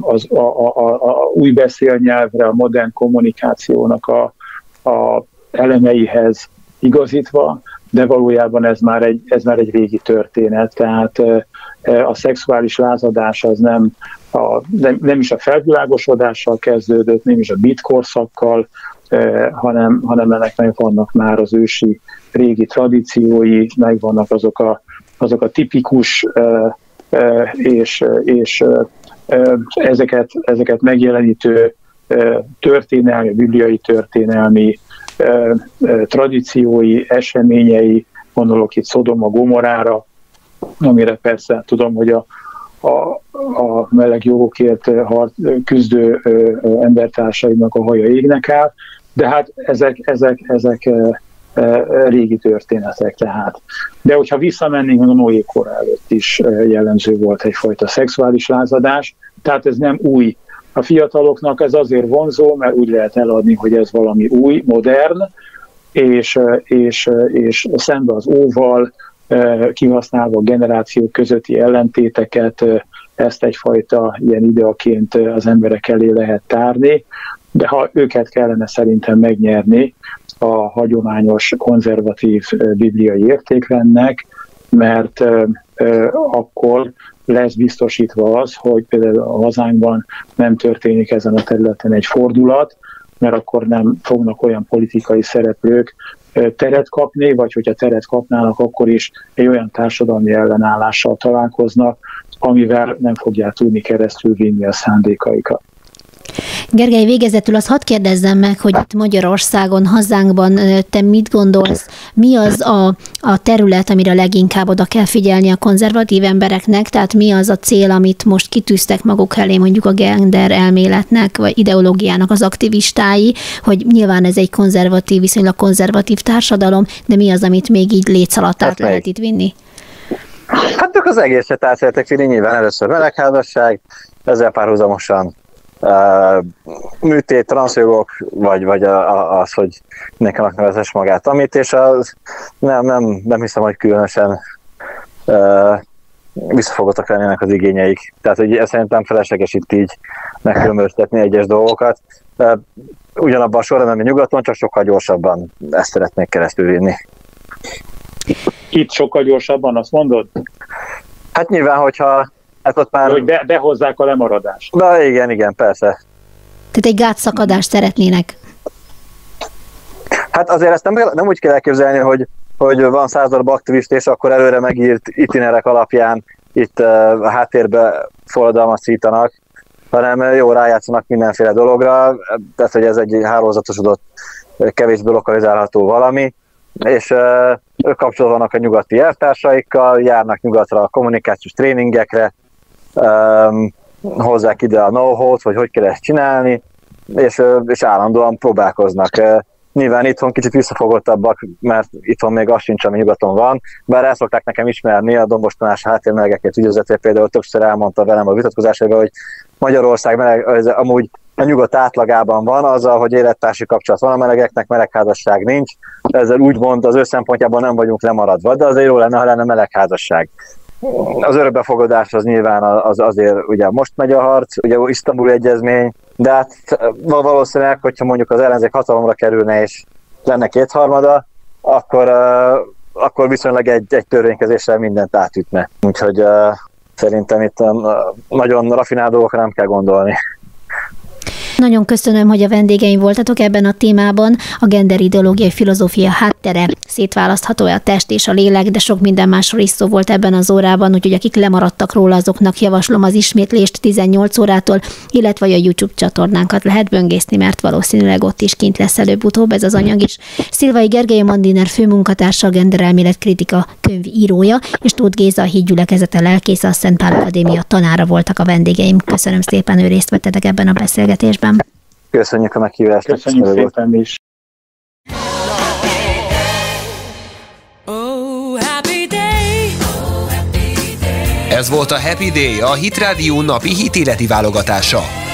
az, a, a, a, a új beszélnyelvre, a modern kommunikációnak a, a elemeihez igazítva, de valójában ez már egy, ez már egy régi történet, tehát a szexuális lázadás az nem, a, nem, nem is a felvilágosodással kezdődött, nem is a bitkorszakkal, hanem, hanem ennek meg vannak már az ősi régi tradíciói, meg vannak azok a, azok a tipikus és, és ezeket, ezeket megjelenítő történelmi, bibliai történelmi tradíciói, eseményei, gondolok itt Szodoma, Gomorára, amire persze tudom, hogy a, a, a meleg jogokért hart, küzdő embertársainak a haja égnek áll, de hát ezek, ezek, ezek régi történetek tehát. De hogyha visszamennénk, a Noé kor előtt is jellemző volt egyfajta szexuális lázadás, tehát ez nem új. A fiataloknak ez azért vonzó, mert úgy lehet eladni, hogy ez valami új, modern, és, és, és szembe az óval, kihasználva a generációk közötti ellentéteket, ezt egyfajta ilyen ideaként az emberek elé lehet tárni, de ha őket kellene szerintem megnyerni a hagyományos konzervatív bibliai értékrendnek, mert akkor lesz biztosítva az, hogy például a hazánkban nem történik ezen a területen egy fordulat, mert akkor nem fognak olyan politikai szereplők teret kapni, vagy hogyha teret kapnának, akkor is egy olyan társadalmi ellenállással találkoznak, amivel nem fogják tudni keresztül vinni a szándékaikat. Gergely, végezetül azt hadd kérdezzem meg, hogy itt Magyarországon, hazánkban te mit gondolsz, mi az a, a terület, amire leginkább oda kell figyelni a konzervatív embereknek, tehát mi az a cél, amit most kitűztek maguk elé mondjuk a gender elméletnek, vagy ideológiának az aktivistái, hogy nyilván ez egy konzervatív, viszonylag konzervatív társadalom, de mi az, amit még így létszalatt át hát lehet itt vinni? Hát ők az egészet át szeretek vinni, nyilván először melegházasság, ezzel párhuzamosan műtét, transzjogok, vagy, vagy az, hogy nekem nevezes magát, amit, és az nem, nem, nem hiszem, hogy különösen visszafogottak lennének az igényeik. Tehát, hogy szerintem felesleges itt így megkülönböztetni egyes dolgokat. Ugyanabban a sorban, ami nyugaton, csak sokkal gyorsabban ezt szeretnék keresztül vinni. Itt sokkal gyorsabban, azt mondod? Hát nyilván, hogyha Hát ott már... Hogy be, behozzák a lemaradást. Na igen, igen, persze. Tehát egy gátszakadást szeretnének. Hát azért ezt nem, nem úgy kell elképzelni, hogy, hogy van száz darab aktivist, és akkor előre megírt itinerek alapján itt uh, a háttérbe forradalmasítanak, hanem jó rájátszanak mindenféle dologra, tehát hogy ez egy hálózatosodott, kevésbé lokalizálható valami, és uh, ők kapcsolatban vannak a nyugati elvtársaikkal, járnak nyugatra a kommunikációs tréningekre, um, hozzák ide a know-how-t, hogy hogy kell ezt csinálni, és, és állandóan próbálkoznak. Nyilván itthon kicsit visszafogottabbak, mert itthon még az sincs, ami nyugaton van, bár el szokták nekem ismerni a Dombos Tanás háttérmelegekért ügyvezető például többször elmondta velem a vitatkozásában, hogy Magyarország meleg, ez amúgy a nyugat átlagában van, azzal, hogy élettársi kapcsolat van a melegeknek, melegházasság nincs. Ezzel úgymond az ő szempontjából nem vagyunk lemaradva, de azért jó lenne, ha lenne melegházasság. Az örökbefogadás az nyilván az azért ugye most megy a harc, ugye Isztambuli egyezmény, de hát valószínűleg, hogyha mondjuk az ellenzék hatalomra kerülne és lenne kétharmada, akkor, akkor viszonylag egy, egy törvénykezéssel mindent átütne. Úgyhogy szerintem itt nagyon rafinált dolgokra nem kell gondolni. Nagyon köszönöm, hogy a vendégeim voltatok ebben a témában. A gender ideológiai filozófia háttere szétválasztható a test és a lélek, de sok minden másról is szó volt ebben az órában, úgyhogy akik lemaradtak róla, azoknak javaslom az ismétlést 18 órától, illetve a YouTube csatornánkat lehet böngészni, mert valószínűleg ott is kint lesz előbb-utóbb ez az anyag is. Szilvai Gergely Mandiner főmunkatársa, a genderelmélet kritika könyvírója, és Tóth Géza a hídgyülekezete lelkésze, a Szent Pál Akadémia tanára voltak a vendégeim. Köszönöm szépen, hogy részt vettetek ebben a beszélgetésben. Köszönjük a meghívást. Köszönjük szépen is. Ez volt a Happy Day, a Hit Radio napi hitéleti válogatása.